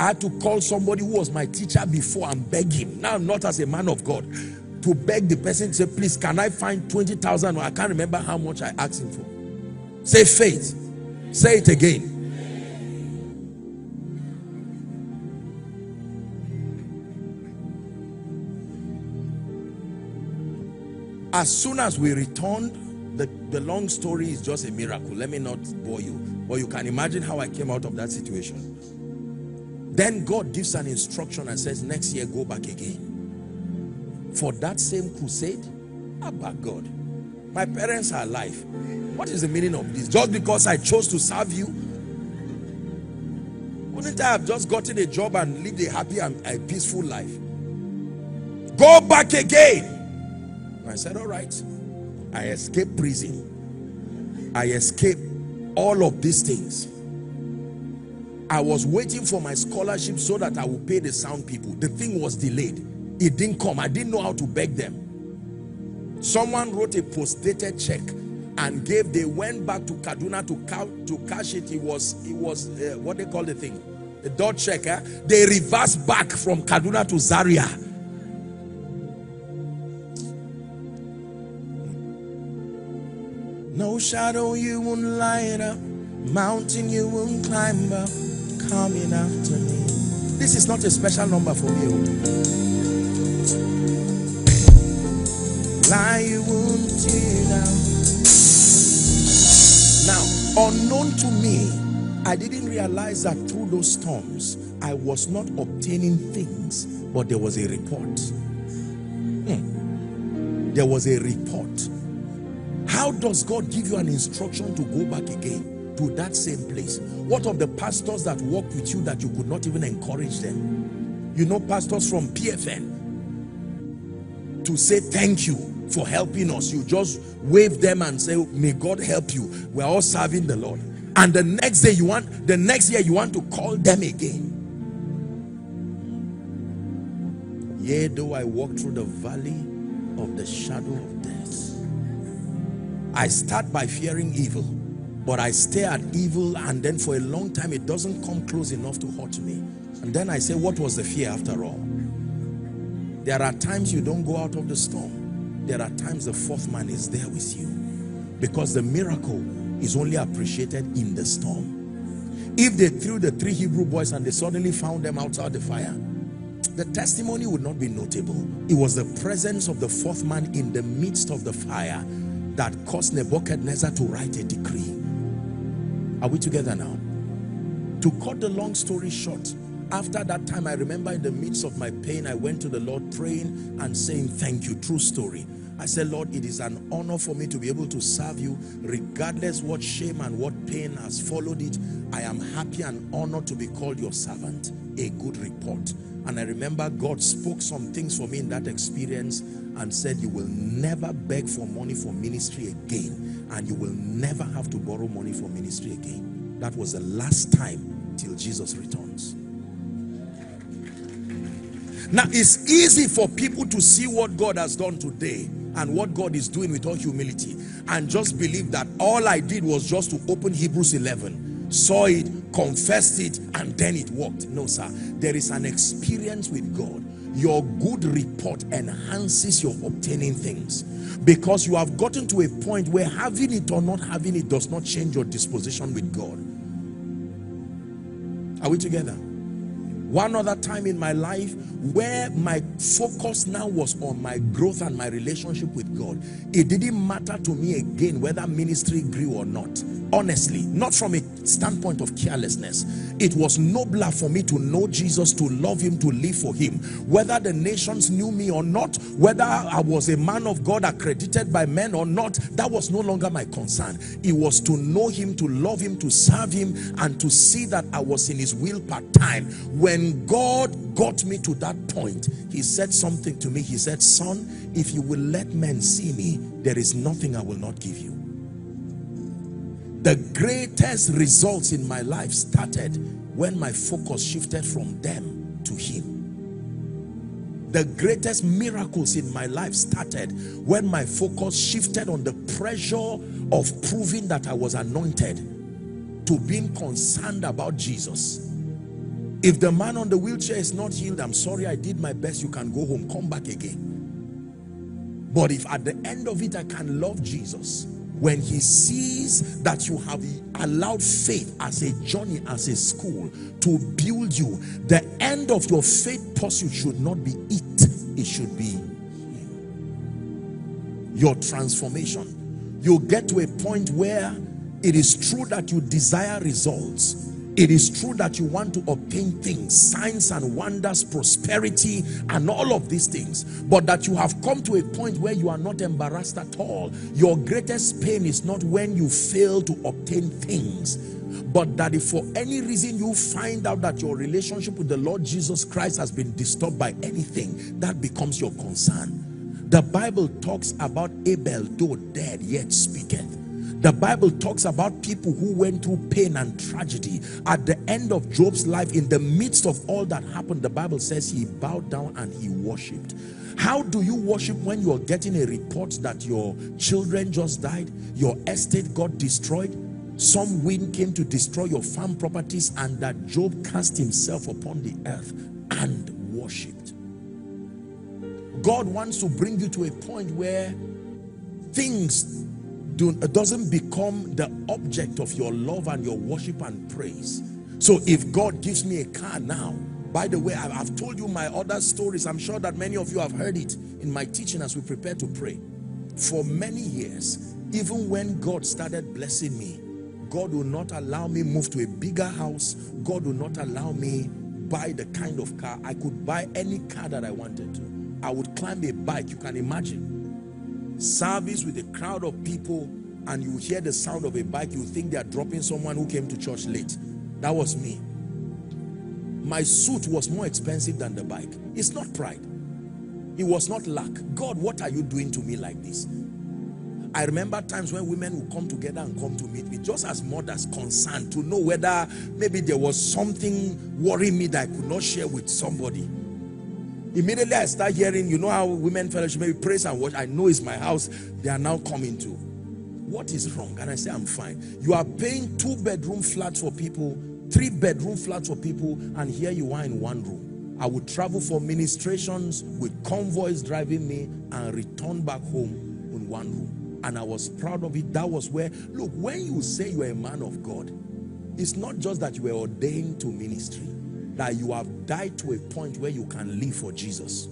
I had to call somebody who was my teacher before and beg him. Now I'm not as a man of God to beg the person to say, please, can I find 20,000? I can't remember how much I asked him for. Say faith. Say it again. As soon as we returned, the, the long story is just a miracle. Let me not bore you. But you can imagine how I came out of that situation. Then God gives an instruction and says, next year, go back again for that same crusade? About God. My parents are alive. What is the meaning of this? Just because I chose to serve you? Wouldn't I have just gotten a job and lived a happy and a peaceful life? Go back again. I said, all right. I escaped prison. I escaped all of these things. I was waiting for my scholarship so that I would pay the sound people. The thing was delayed. It didn't come. I didn't know how to beg them. Someone wrote a post-dated check and gave. They went back to Kaduna to, to cash it. It was, it was uh, what they call the thing, the dot check. Eh? They reversed back from Kaduna to Zaria. No shadow you won't light up, mountain you won't climb up, coming after me. This is not a special number for me. Oh. lie won't tear. Now, unknown to me, I didn't realize that through those storms, I was not obtaining things, but there was a report. Hmm. There was a report. How does God give you an instruction to go back again to that same place? What of the pastors that worked with you that you could not even encourage them? You know pastors from PFN to say thank you for helping us. You just wave them and say, may God help you. We're all serving the Lord. and the next day you want the next year you want to call them again yea though i walk through the valley of the shadow of death i start by fearing evil but i stare at evil and then for a long time it doesn't come close enough to hurt me and then i say what was the fear after all there are times you don't go out of the storm there are times the fourth man is there with you because the miracle is only appreciated in the storm. If they threw the three Hebrew boys and they suddenly found them outside the fire, the testimony would not be notable. It was the presence of the fourth man in the midst of the fire that caused Nebuchadnezzar to write a decree. Are we together now? To cut the long story short, after that time, I remember in the midst of my pain, I went to the Lord praying and saying, thank you, true story. I said, Lord, it is an honor for me to be able to serve you regardless what shame and what pain has followed it. I am happy and honored to be called your servant. A good report. And I remember God spoke some things for me in that experience and said, you will never beg for money for ministry again. And you will never have to borrow money for ministry again. That was the last time till Jesus returns. Now, it's easy for people to see what God has done today and what God is doing with all humility and just believe that all I did was just to open Hebrews 11 saw it confessed it and then it worked. No sir. There is an experience with God. Your good report enhances your obtaining things. Because you have gotten to a point where having it or not having it does not change your disposition with God. Are we together one other time in my life where my focus now was on my growth and my relationship with God. It didn't matter to me again whether ministry grew or not. Honestly, not from a standpoint of carelessness. It was nobler for me to know Jesus, to love him, to live for him. Whether the nations knew me or not, whether I was a man of God accredited by men or not, that was no longer my concern. It was to know him, to love him, to serve him, and to see that I was in his will part-time. When God got me to that point, he said something to me. He said, son, if you will let men see me, there is nothing I will not give you. The greatest results in my life started when my focus shifted from them to him. The greatest miracles in my life started when my focus shifted on the pressure of proving that I was anointed to being concerned about Jesus if the man on the wheelchair is not healed I'm sorry I did my best you can go home come back again. But if at the end of it I can love Jesus when he sees that you have allowed faith as a journey as a school to build you the end of your faith pursuit should not be it it should be your transformation. You get to a point where it is true that you desire results it is true that you want to obtain things signs and wonders prosperity and all of these things. But that you have come to a point where you are not embarrassed at all. Your greatest pain is not when you fail to obtain things but that if for any reason you find out that your relationship with the Lord Jesus Christ has been disturbed by anything that becomes your concern. The Bible talks about Abel though dead yet speaketh the Bible talks about people who went through pain and tragedy. At the end of Job's life, in the midst of all that happened, the Bible says he bowed down and he worshipped. How do you worship when you are getting a report that your children just died, your estate got destroyed, some wind came to destroy your farm properties and that Job cast himself upon the earth and worshipped. God wants to bring you to a point where things do, doesn't become the object of your love and your worship and praise. So if God gives me a car now, by the way, I've told you my other stories. I'm sure that many of you have heard it in my teaching as we prepare to pray. For many years, even when God started blessing me, God will not allow me move to a bigger house. God will not allow me buy the kind of car. I could buy any car that I wanted to. I would climb a bike, you can imagine service with a crowd of people and you hear the sound of a bike you think they are dropping someone who came to church late. That was me. My suit was more expensive than the bike. It's not pride. It was not luck. God what are you doing to me like this? I remember times when women would come together and come to meet me just as mothers concerned to know whether maybe there was something worrying me that I could not share with somebody. Immediately I start hearing, you know how women fellowship, maybe praise and watch. I know it's my house. They are now coming to. What is wrong? And I say, I'm fine. You are paying two bedroom flats for people, three bedroom flats for people, and here you are in one room. I would travel for ministrations with convoys driving me and return back home in one room. And I was proud of it. That was where, look, when you say you're a man of God, it's not just that you were ordained to ministry, that you have died to a point where you can live for Jesus.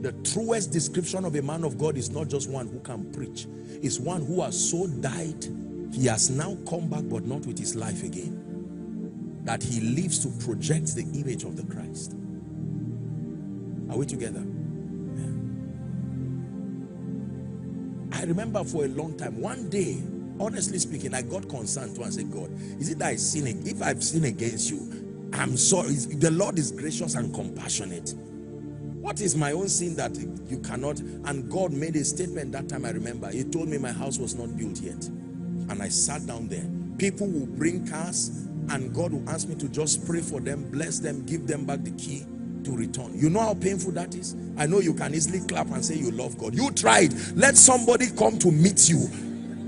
The truest description of a man of God is not just one who can preach. It's one who has so died, he has now come back but not with his life again. That he lives to project the image of the Christ. Are we together? Yeah. I remember for a long time, one day, honestly speaking, I got concerned to and said, God, is it that I sin? If I've sinned against you, I'm sorry. The Lord is gracious and compassionate. What is my own sin that you cannot? And God made a statement that time I remember. He told me my house was not built yet. And I sat down there. People will bring cars and God will ask me to just pray for them, bless them, give them back the key to return. You know how painful that is? I know you can easily clap and say you love God. You tried. Let somebody come to meet you.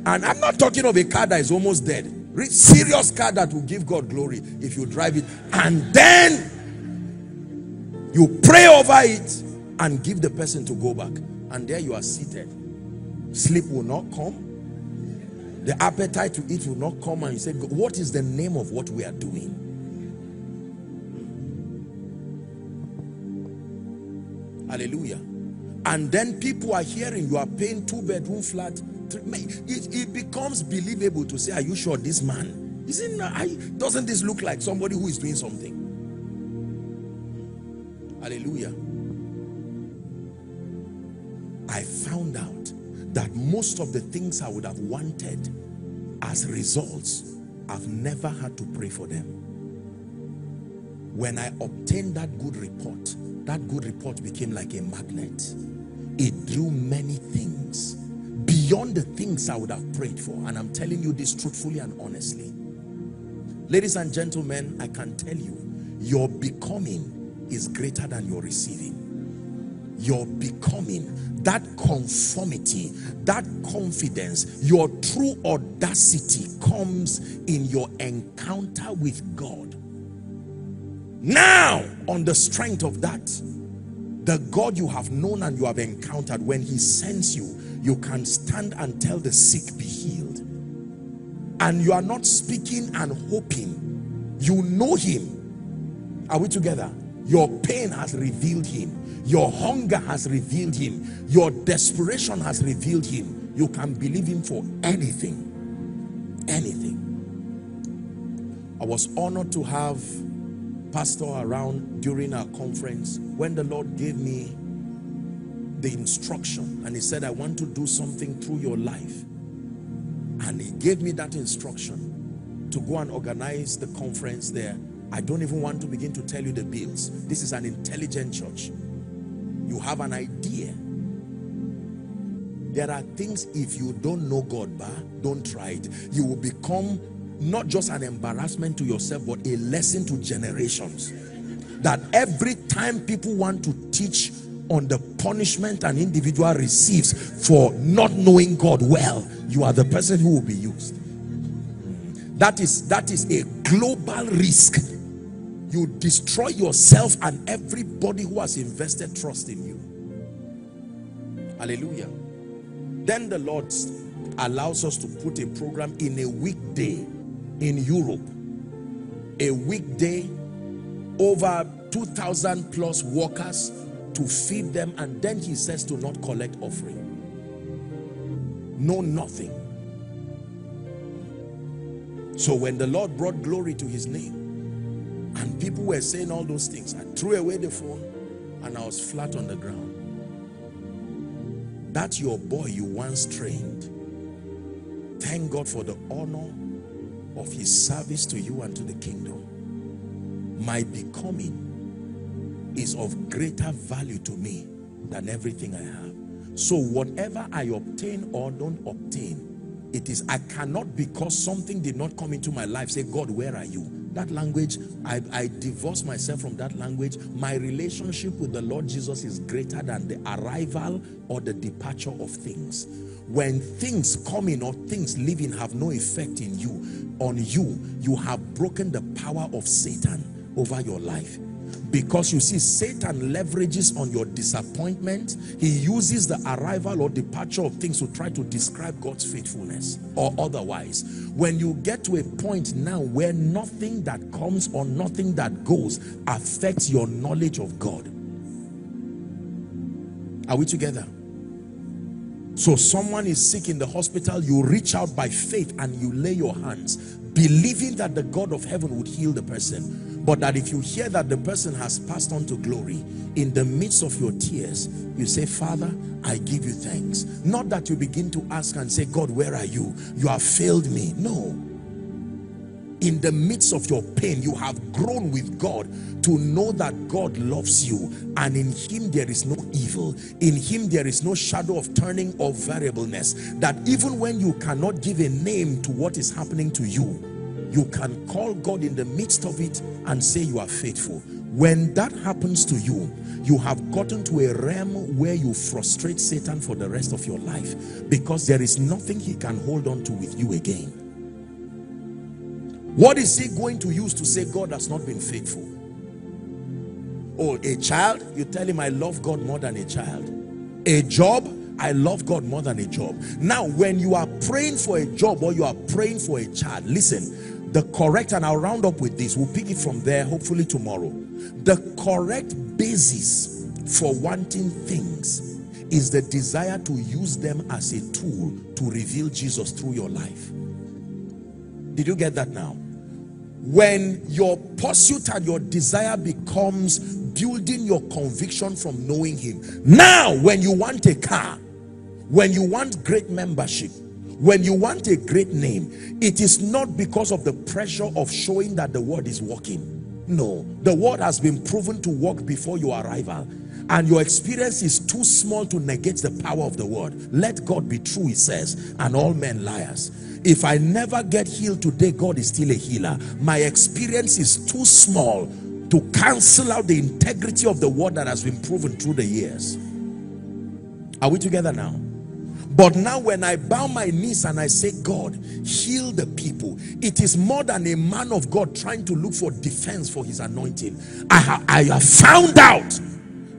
And I'm not talking of a car that is almost dead. Serious car that will give God glory if you drive it. And then you pray over it and give the person to go back. And there you are seated. Sleep will not come. The appetite to eat will not come. And you say, what is the name of what we are doing? Hallelujah. And then people are hearing you are paying two bedroom flat. It, it becomes believable to say, are you sure this man? Isn't, I, doesn't this look like somebody who is doing something? Hallelujah. I found out that most of the things I would have wanted as results, I've never had to pray for them. When I obtained that good report, that good report became like a magnet. It drew many things beyond the things I would have prayed for. And I'm telling you this truthfully and honestly. Ladies and gentlemen, I can tell you, your becoming is greater than your receiving your becoming that conformity that confidence your true audacity comes in your encounter with God now on the strength of that the God you have known and you have encountered when he sends you you can stand and tell the sick be healed and you are not speaking and hoping you know him are we together your pain has revealed him. Your hunger has revealed him. Your desperation has revealed him. You can believe him for anything. Anything. I was honored to have pastor around during our conference when the Lord gave me the instruction and he said, I want to do something through your life. And he gave me that instruction to go and organize the conference there I don't even want to begin to tell you the bills. This is an intelligent church. You have an idea. There are things if you don't know God, bah, don't try it. You will become not just an embarrassment to yourself, but a lesson to generations. That every time people want to teach on the punishment an individual receives for not knowing God well, you are the person who will be used. That is, that is a global risk. You destroy yourself and everybody who has invested trust in you. Hallelujah. Then the Lord allows us to put a program in a weekday in Europe. A weekday over 2,000 plus workers to feed them and then he says to not collect offering no nothing so when the Lord brought glory to his name and people were saying all those things. I threw away the phone and I was flat on the ground. That's your boy you once trained. Thank God for the honor of his service to you and to the kingdom. My becoming is of greater value to me than everything I have. So whatever I obtain or don't obtain, it is, I cannot because something did not come into my life, say, God, where are you? That language, I, I divorce myself from that language. My relationship with the Lord Jesus is greater than the arrival or the departure of things. When things come in or things living have no effect in you, on you, you have broken the power of Satan over your life because you see Satan leverages on your disappointment. He uses the arrival or departure of things to try to describe God's faithfulness or otherwise. When you get to a point now where nothing that comes or nothing that goes affects your knowledge of God. Are we together? So someone is sick in the hospital you reach out by faith and you lay your hands believing that the God of heaven would heal the person but that if you hear that the person has passed on to glory, in the midst of your tears, you say, Father, I give you thanks. Not that you begin to ask and say, God, where are you? You have failed me. No. In the midst of your pain, you have grown with God to know that God loves you and in him there is no evil. In him there is no shadow of turning or variableness. That even when you cannot give a name to what is happening to you, you can call God in the midst of it and say you are faithful. When that happens to you, you have gotten to a realm where you frustrate Satan for the rest of your life because there is nothing he can hold on to with you again. What is he going to use to say God has not been faithful? Oh, a child, you tell him I love God more than a child. A job, I love God more than a job. Now, when you are praying for a job or you are praying for a child, listen, the correct and I'll round up with this. We'll pick it from there hopefully tomorrow. The correct basis for wanting things is the desire to use them as a tool to reveal Jesus through your life. Did you get that now? When your pursuit and your desire becomes building your conviction from knowing him. Now when you want a car when you want great membership when you want a great name it is not because of the pressure of showing that the word is working. No the word has been proven to work before your arrival and your experience is too small to negate the power of the word. Let God be true he says and all men liars. If I never get healed today God is still a healer. My experience is too small to cancel out the integrity of the word that has been proven through the years. Are we together now but now when I bow my knees and I say, God, heal the people, it is more than a man of God trying to look for defense for his anointing. I, ha I have found out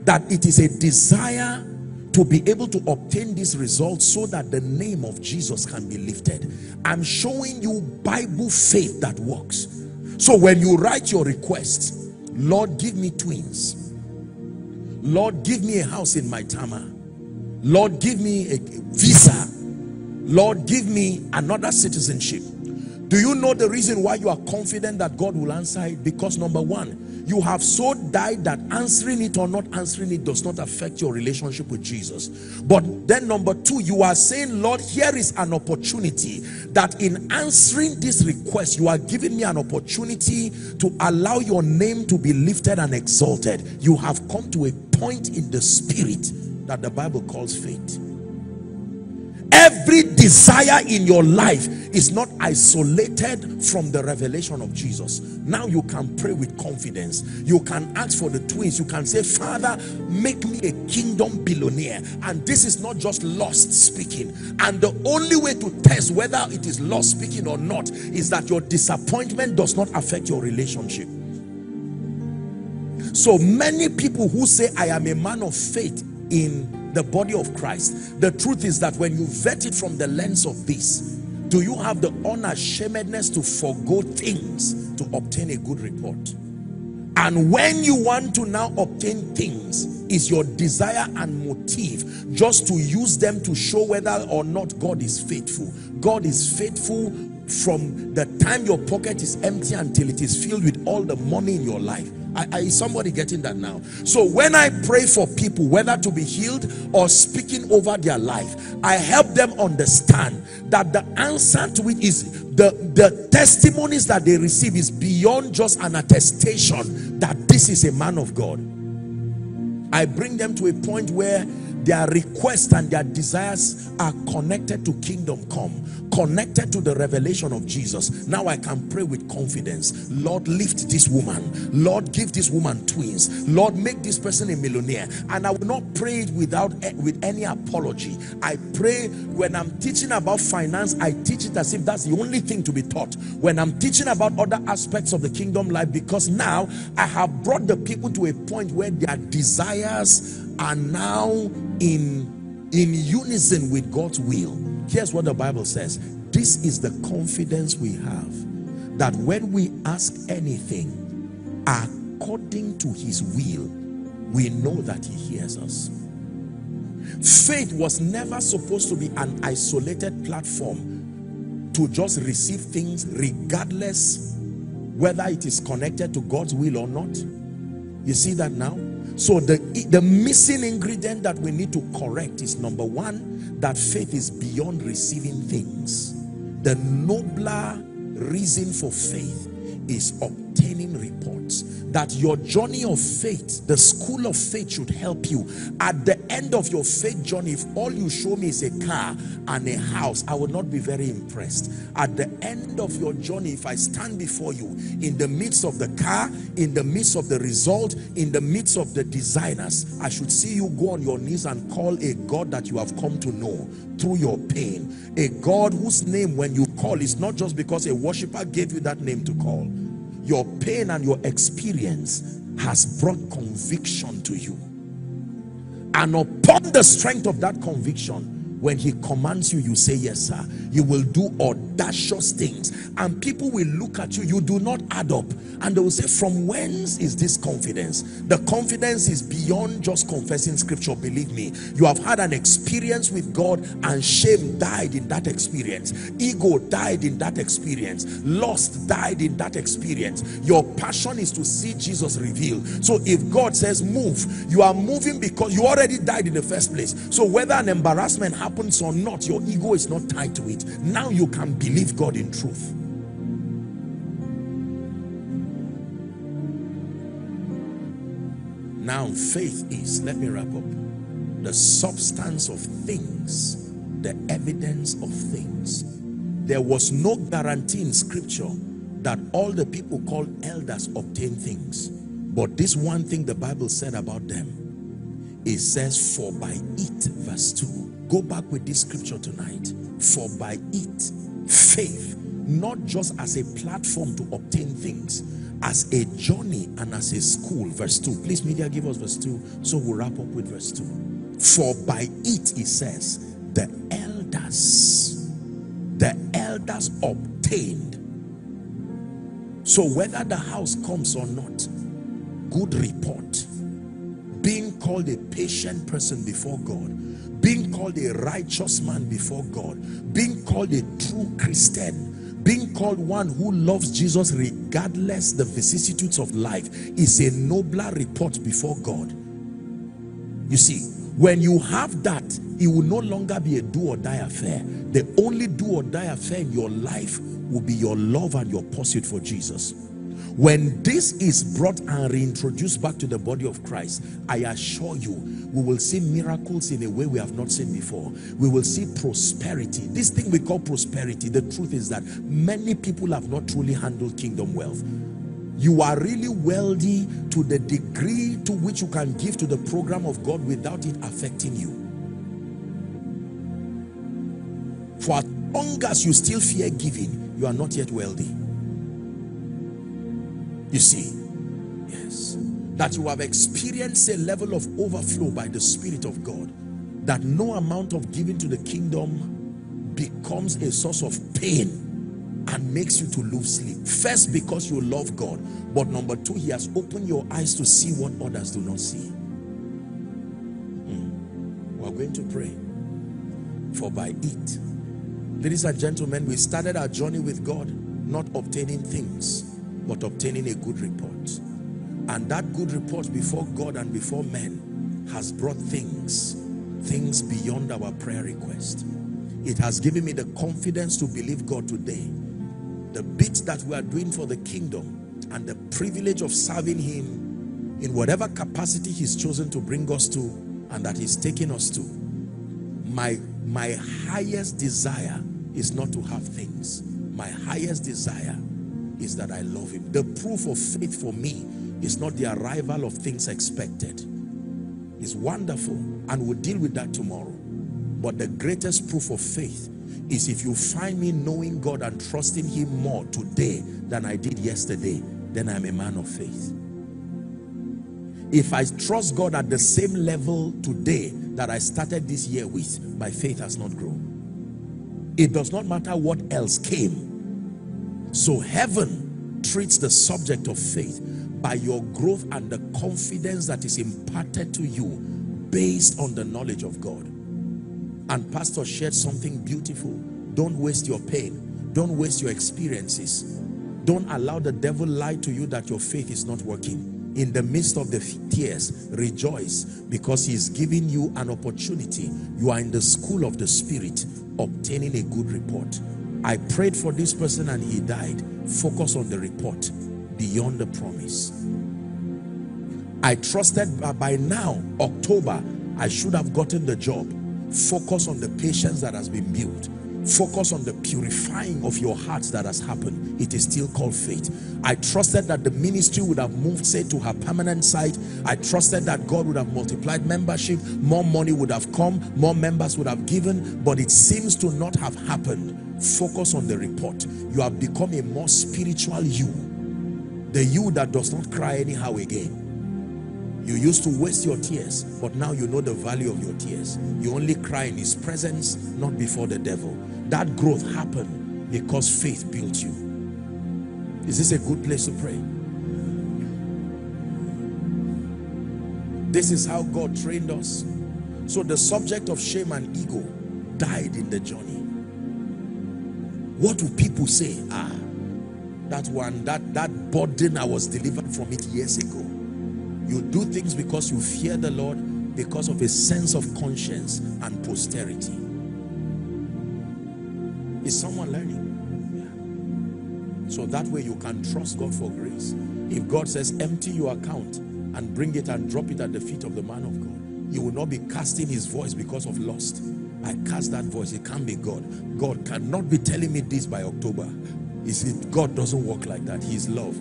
that it is a desire to be able to obtain this result so that the name of Jesus can be lifted. I'm showing you Bible faith that works. So when you write your request, Lord, give me twins. Lord, give me a house in Maitama. Lord, give me a visa. Lord, give me another citizenship. Do you know the reason why you are confident that God will answer it? Because number one, you have so died that answering it or not answering it does not affect your relationship with Jesus. But then number two, you are saying, Lord, here is an opportunity that in answering this request, you are giving me an opportunity to allow your name to be lifted and exalted. You have come to a point in the spirit that the Bible calls faith. Every desire in your life is not isolated from the revelation of Jesus. Now you can pray with confidence. You can ask for the twins. You can say, Father, make me a kingdom billionaire. And this is not just lost speaking. And the only way to test whether it is lost speaking or not is that your disappointment does not affect your relationship. So many people who say, I am a man of faith in the body of Christ. The truth is that when you vet it from the lens of this, do you have the unashamedness to forego things to obtain a good report? And when you want to now obtain things, is your desire and motive just to use them to show whether or not God is faithful. God is faithful from the time your pocket is empty until it is filled with all the money in your life. I, is somebody getting that now? So when I pray for people, whether to be healed or speaking over their life, I help them understand that the answer to it is the, the testimonies that they receive is beyond just an attestation that this is a man of God. I bring them to a point where their requests and their desires are connected to kingdom come connected to the revelation of Jesus. Now I can pray with confidence. Lord lift this woman. Lord give this woman twins. Lord make this person a millionaire. And I will not pray it without eh, with any apology. I pray when I'm teaching about finance I teach it as if that's the only thing to be taught. When I'm teaching about other aspects of the kingdom life because now I have brought the people to a point where their desires are now in in unison with God's will. Here's what the Bible says. This is the confidence we have that when we ask anything according to his will we know that he hears us. Faith was never supposed to be an isolated platform to just receive things regardless whether it is connected to God's will or not. You see that now so the, the missing ingredient that we need to correct is number one, that faith is beyond receiving things. The nobler reason for faith is obtaining reports that your journey of faith the school of faith should help you. At the end of your faith journey if all you show me is a car and a house i will not be very impressed. At the end of your journey if i stand before you in the midst of the car in the midst of the result in the midst of the designers i should see you go on your knees and call a god that you have come to know through your pain. A god whose name when you call is not just because a worshiper gave you that name to call your pain and your experience has brought conviction to you. And upon the strength of that conviction when he commands you you say yes sir. You will do audacious things. And people will look at you. You do not add up. And they will say from whence is this confidence? The confidence is beyond just confessing scripture believe me. You have had an experience with God and shame died in that experience. Ego died in that experience. Lust died in that experience. Your passion is to see Jesus revealed. So if God says move you are moving because you already died in the first place. So whether an embarrassment happens happens or not, your ego is not tied to it. Now you can believe God in truth. Now faith is, let me wrap up, the substance of things, the evidence of things. There was no guarantee in scripture that all the people called elders obtain things. But this one thing the Bible said about them, it says, for by it, verse 2, Go back with this scripture tonight. For by it, faith, not just as a platform to obtain things, as a journey and as a school. Verse 2. Please, media, give us verse 2. So we'll wrap up with verse 2. For by it, it says, the elders, the elders obtained. So whether the house comes or not, good report. Being called a patient person before God being called a righteous man before God, being called a true Christian, being called one who loves Jesus regardless the vicissitudes of life is a nobler report before God. You see, when you have that, it will no longer be a do or die affair. The only do or die affair in your life will be your love and your pursuit for Jesus. When this is brought and reintroduced back to the body of Christ, I assure you, we will see miracles in a way we have not seen before. We will see prosperity. This thing we call prosperity, the truth is that many people have not truly handled kingdom wealth. You are really wealthy to the degree to which you can give to the program of God without it affecting you. For as long as you still fear giving, you are not yet wealthy. You see, yes, that you have experienced a level of overflow by the Spirit of God, that no amount of giving to the kingdom becomes a source of pain and makes you to lose sleep. First, because you love God, but number two, He has opened your eyes to see what others do not see. Hmm. We're going to pray for by it. Ladies and gentlemen, we started our journey with God, not obtaining things but obtaining a good report. And that good report before God and before men has brought things, things beyond our prayer request. It has given me the confidence to believe God today. The bit that we are doing for the kingdom and the privilege of serving him in whatever capacity he's chosen to bring us to and that he's taking us to. My, my highest desire is not to have things. My highest desire is that I love him. The proof of faith for me is not the arrival of things expected. It's wonderful and we'll deal with that tomorrow. But the greatest proof of faith is if you find me knowing God and trusting him more today than I did yesterday, then I'm a man of faith. If I trust God at the same level today that I started this year with, my faith has not grown. It does not matter what else came. So heaven treats the subject of faith by your growth and the confidence that is imparted to you based on the knowledge of God. And pastor shared something beautiful. Don't waste your pain. Don't waste your experiences. Don't allow the devil lie to you that your faith is not working. In the midst of the tears, rejoice because he's giving you an opportunity. You are in the school of the spirit, obtaining a good report. I prayed for this person and he died. Focus on the report beyond the promise. I trusted by now, October, I should have gotten the job. Focus on the patience that has been built. Focus on the purifying of your heart that has happened. It is still called faith. I trusted that the ministry would have moved, say, to her permanent site. I trusted that God would have multiplied membership. More money would have come. More members would have given. But it seems to not have happened. Focus on the report. You have become a more spiritual you the you that does not cry anyhow again. You used to waste your tears, but now you know the value of your tears. You only cry in his presence, not before the devil. That growth happened because faith built you. Is this a good place to pray? This is how God trained us. So the subject of shame and ego died in the journey. What do people say? Ah, that one, that, that burden I was delivered from it years ago. You do things because you fear the Lord, because of a sense of conscience and posterity. Is someone learning? So that way you can trust God for grace. If God says empty your account and bring it and drop it at the feet of the man of God, you will not be casting his voice because of lust. I cast that voice, it can't be God. God cannot be telling me this by October. You see, God doesn't work like that. He is love.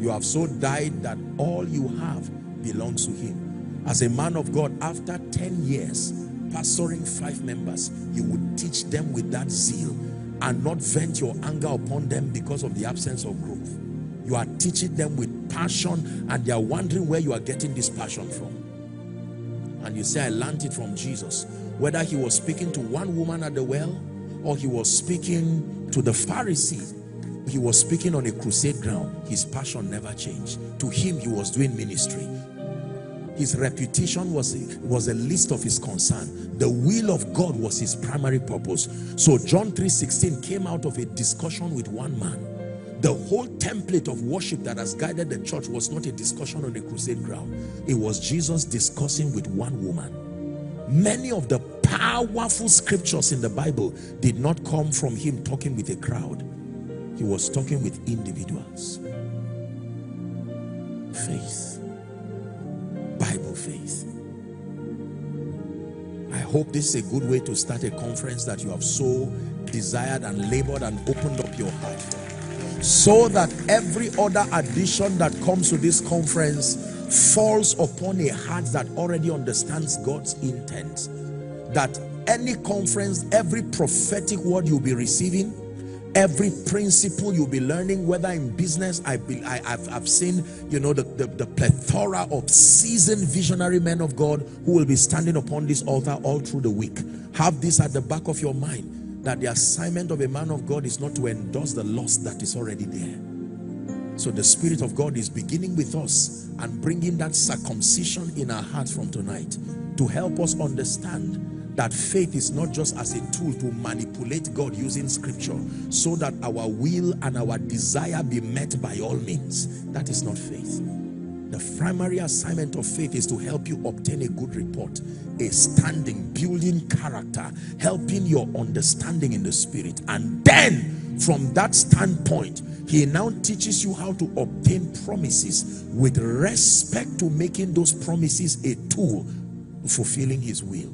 You have so died that all you have belongs to him. As a man of God, after 10 years, pastoring five members, you would teach them with that zeal and not vent your anger upon them because of the absence of growth. You are teaching them with passion and they are wondering where you are getting this passion from. And you say, I learned it from Jesus. Whether he was speaking to one woman at the well or he was speaking to the Pharisee he was speaking on a crusade ground. His passion never changed. To him he was doing ministry. His reputation was a, was a list of his concern. The will of God was his primary purpose. So John 3:16 came out of a discussion with one man. The whole template of worship that has guided the church was not a discussion on a crusade ground. It was Jesus discussing with one woman many of the powerful scriptures in the Bible did not come from him talking with a crowd. He was talking with individuals. Faith. Bible faith. I hope this is a good way to start a conference that you have so desired and labored and opened up your heart so that every other addition that comes to this conference falls upon a heart that already understands God's intent that any conference, every prophetic word you'll be receiving, every principle you'll be learning, whether in business, I be, I, have I've seen, you know, the, the, the plethora of seasoned visionary men of God who will be standing upon this altar all through the week. Have this at the back of your mind, that the assignment of a man of God is not to endorse the loss that is already there. So the Spirit of God is beginning with us and bringing that circumcision in our hearts from tonight to help us understand that faith is not just as a tool to manipulate God using scripture so that our will and our desire be met by all means. That is not faith. The primary assignment of faith is to help you obtain a good report, a standing, building character, helping your understanding in the spirit. And then from that standpoint, he now teaches you how to obtain promises with respect to making those promises a tool fulfilling his will.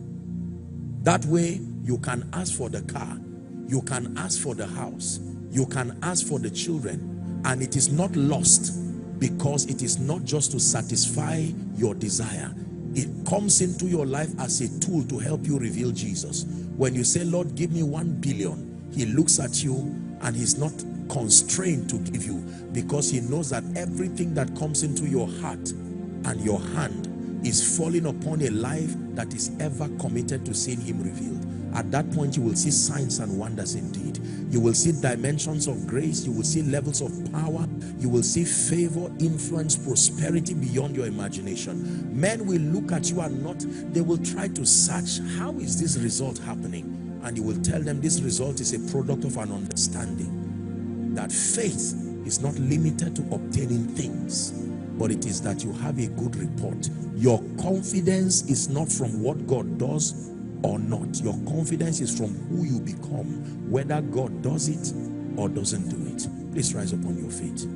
That way you can ask for the car, you can ask for the house, you can ask for the children and it is not lost because it is not just to satisfy your desire. It comes into your life as a tool to help you reveal Jesus. When you say, Lord, give me one billion, he looks at you and he's not constrained to give you because he knows that everything that comes into your heart and your hand is falling upon a life that is ever committed to seeing him revealed. At that point you will see signs and wonders indeed. You will see dimensions of grace. You will see levels of power. You will see favor influence prosperity beyond your imagination. Men will look at you and not they will try to search how is this result happening and you will tell them this result is a product of an understanding that faith is not limited to obtaining things but it is that you have a good report your confidence is not from what God does or not. Your confidence is from who you become, whether God does it or doesn't do it. Please rise upon your feet.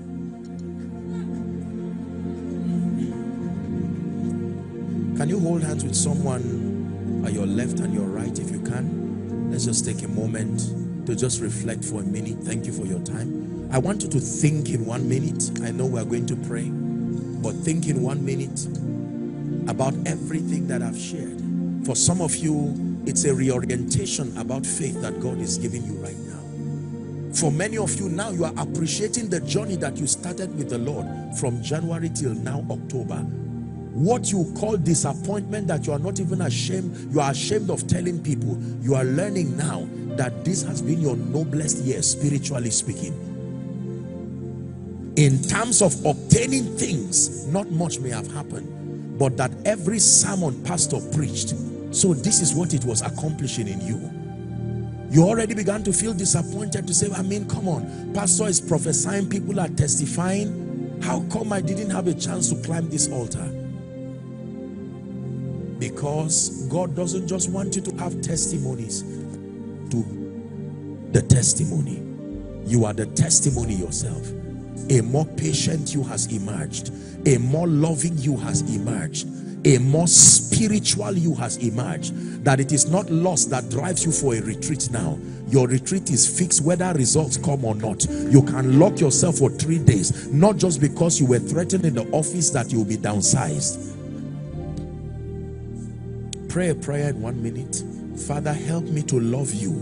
Can you hold hands with someone at your left and your right if you can? Let's just take a moment to just reflect for a minute. Thank you for your time. I want you to think in one minute. I know we're going to pray, but think in one minute about everything that I've shared. For some of you, it's a reorientation about faith that God is giving you right now. For many of you now, you are appreciating the journey that you started with the Lord from January till now, October. What you call disappointment that you are not even ashamed, you are ashamed of telling people, you are learning now that this has been your noblest year, spiritually speaking. In terms of obtaining things, not much may have happened but that every sermon pastor preached so this is what it was accomplishing in you. You already began to feel disappointed to say i mean come on pastor is prophesying people are testifying. How come i didn't have a chance to climb this altar because god doesn't just want you to have testimonies. To the testimony. You are the testimony yourself. A more patient you has emerged. A more loving you has emerged. A more spiritual you has emerged. That it is not loss that drives you for a retreat now. Your retreat is fixed whether results come or not. You can lock yourself for three days. Not just because you were threatened in the office that you'll be downsized pray a prayer in one minute. Father help me to love you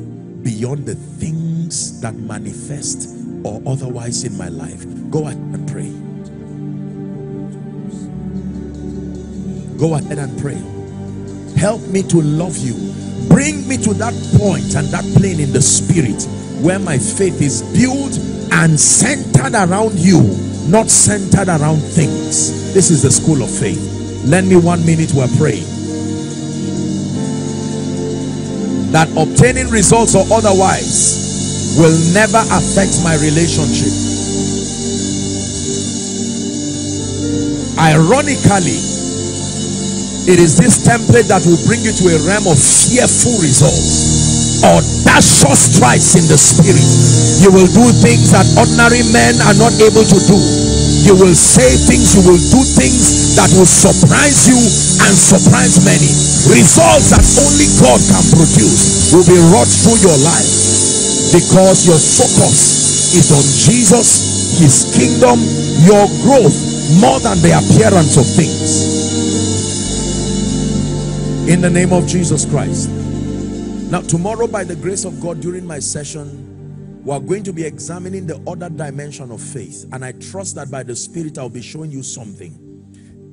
beyond the things that manifest or otherwise in my life. Go ahead and pray. Go ahead and pray. Help me to love you. Bring me to that point and that plane in the spirit where my faith is built and centered around you not centered around things. This is the school of faith. Lend me one minute we're praying that obtaining results or otherwise will never affect my relationship. Ironically it is this template that will bring you to a realm of fearful results. Audacious strides in the spirit. You will do things that ordinary men are not able to do you will say things you will do things that will surprise you and surprise many. Results that only God can produce will be wrought through your life because your focus is on Jesus his kingdom your growth more than the appearance of things. In the name of Jesus Christ. Now tomorrow by the grace of God during my session we are going to be examining the other dimension of faith and I trust that by the spirit I'll be showing you something.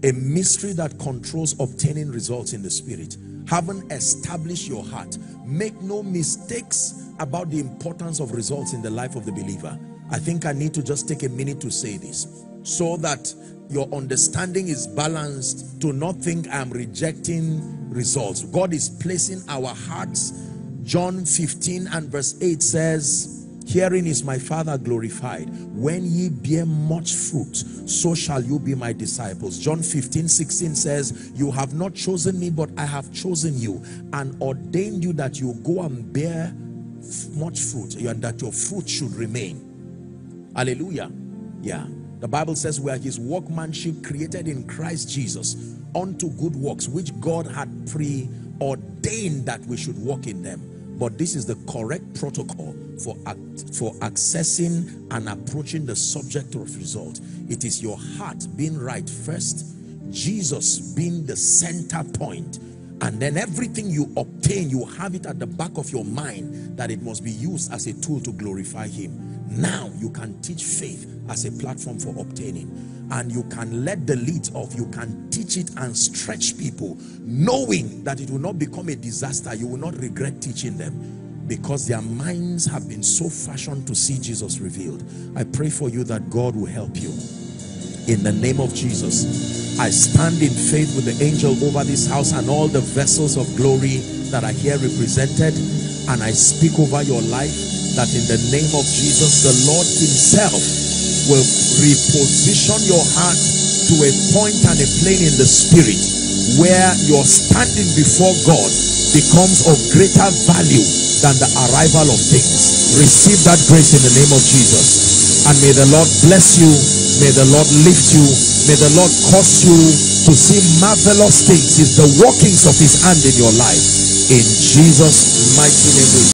A mystery that controls obtaining results in the spirit. Haven't established your heart. Make no mistakes about the importance of results in the life of the believer. I think I need to just take a minute to say this. So that your understanding is balanced to not think I'm rejecting results. God is placing our hearts. John 15 and verse 8 says, Herein is my Father glorified. When ye bear much fruit, so shall you be my disciples. John 15, 16 says, You have not chosen me, but I have chosen you and ordained you that you go and bear much fruit and that your fruit should remain. Hallelujah. Yeah. The Bible says we are his workmanship created in Christ Jesus unto good works which God had preordained that we should walk in them. But this is the correct protocol for, for accessing and approaching the subject of result. It is your heart being right first, Jesus being the center point, and then everything you obtain, you have it at the back of your mind that it must be used as a tool to glorify him. Now you can teach faith as a platform for obtaining and you can let the leads off you can teach it and stretch people knowing that it will not become a disaster. You will not regret teaching them because their minds have been so fashioned to see Jesus revealed. I pray for you that God will help you. In the name of Jesus I stand in faith with the angel over this house and all the vessels of glory that are here represented and I speak over your life that in the name of Jesus, the Lord himself will reposition your heart to a point and a plane in the spirit where your standing before God becomes of greater value than the arrival of things. Receive that grace in the name of Jesus. And may the Lord bless you. May the Lord lift you. May the Lord cause you to see marvelous things. It's the workings of his hand in your life. In Jesus' mighty name.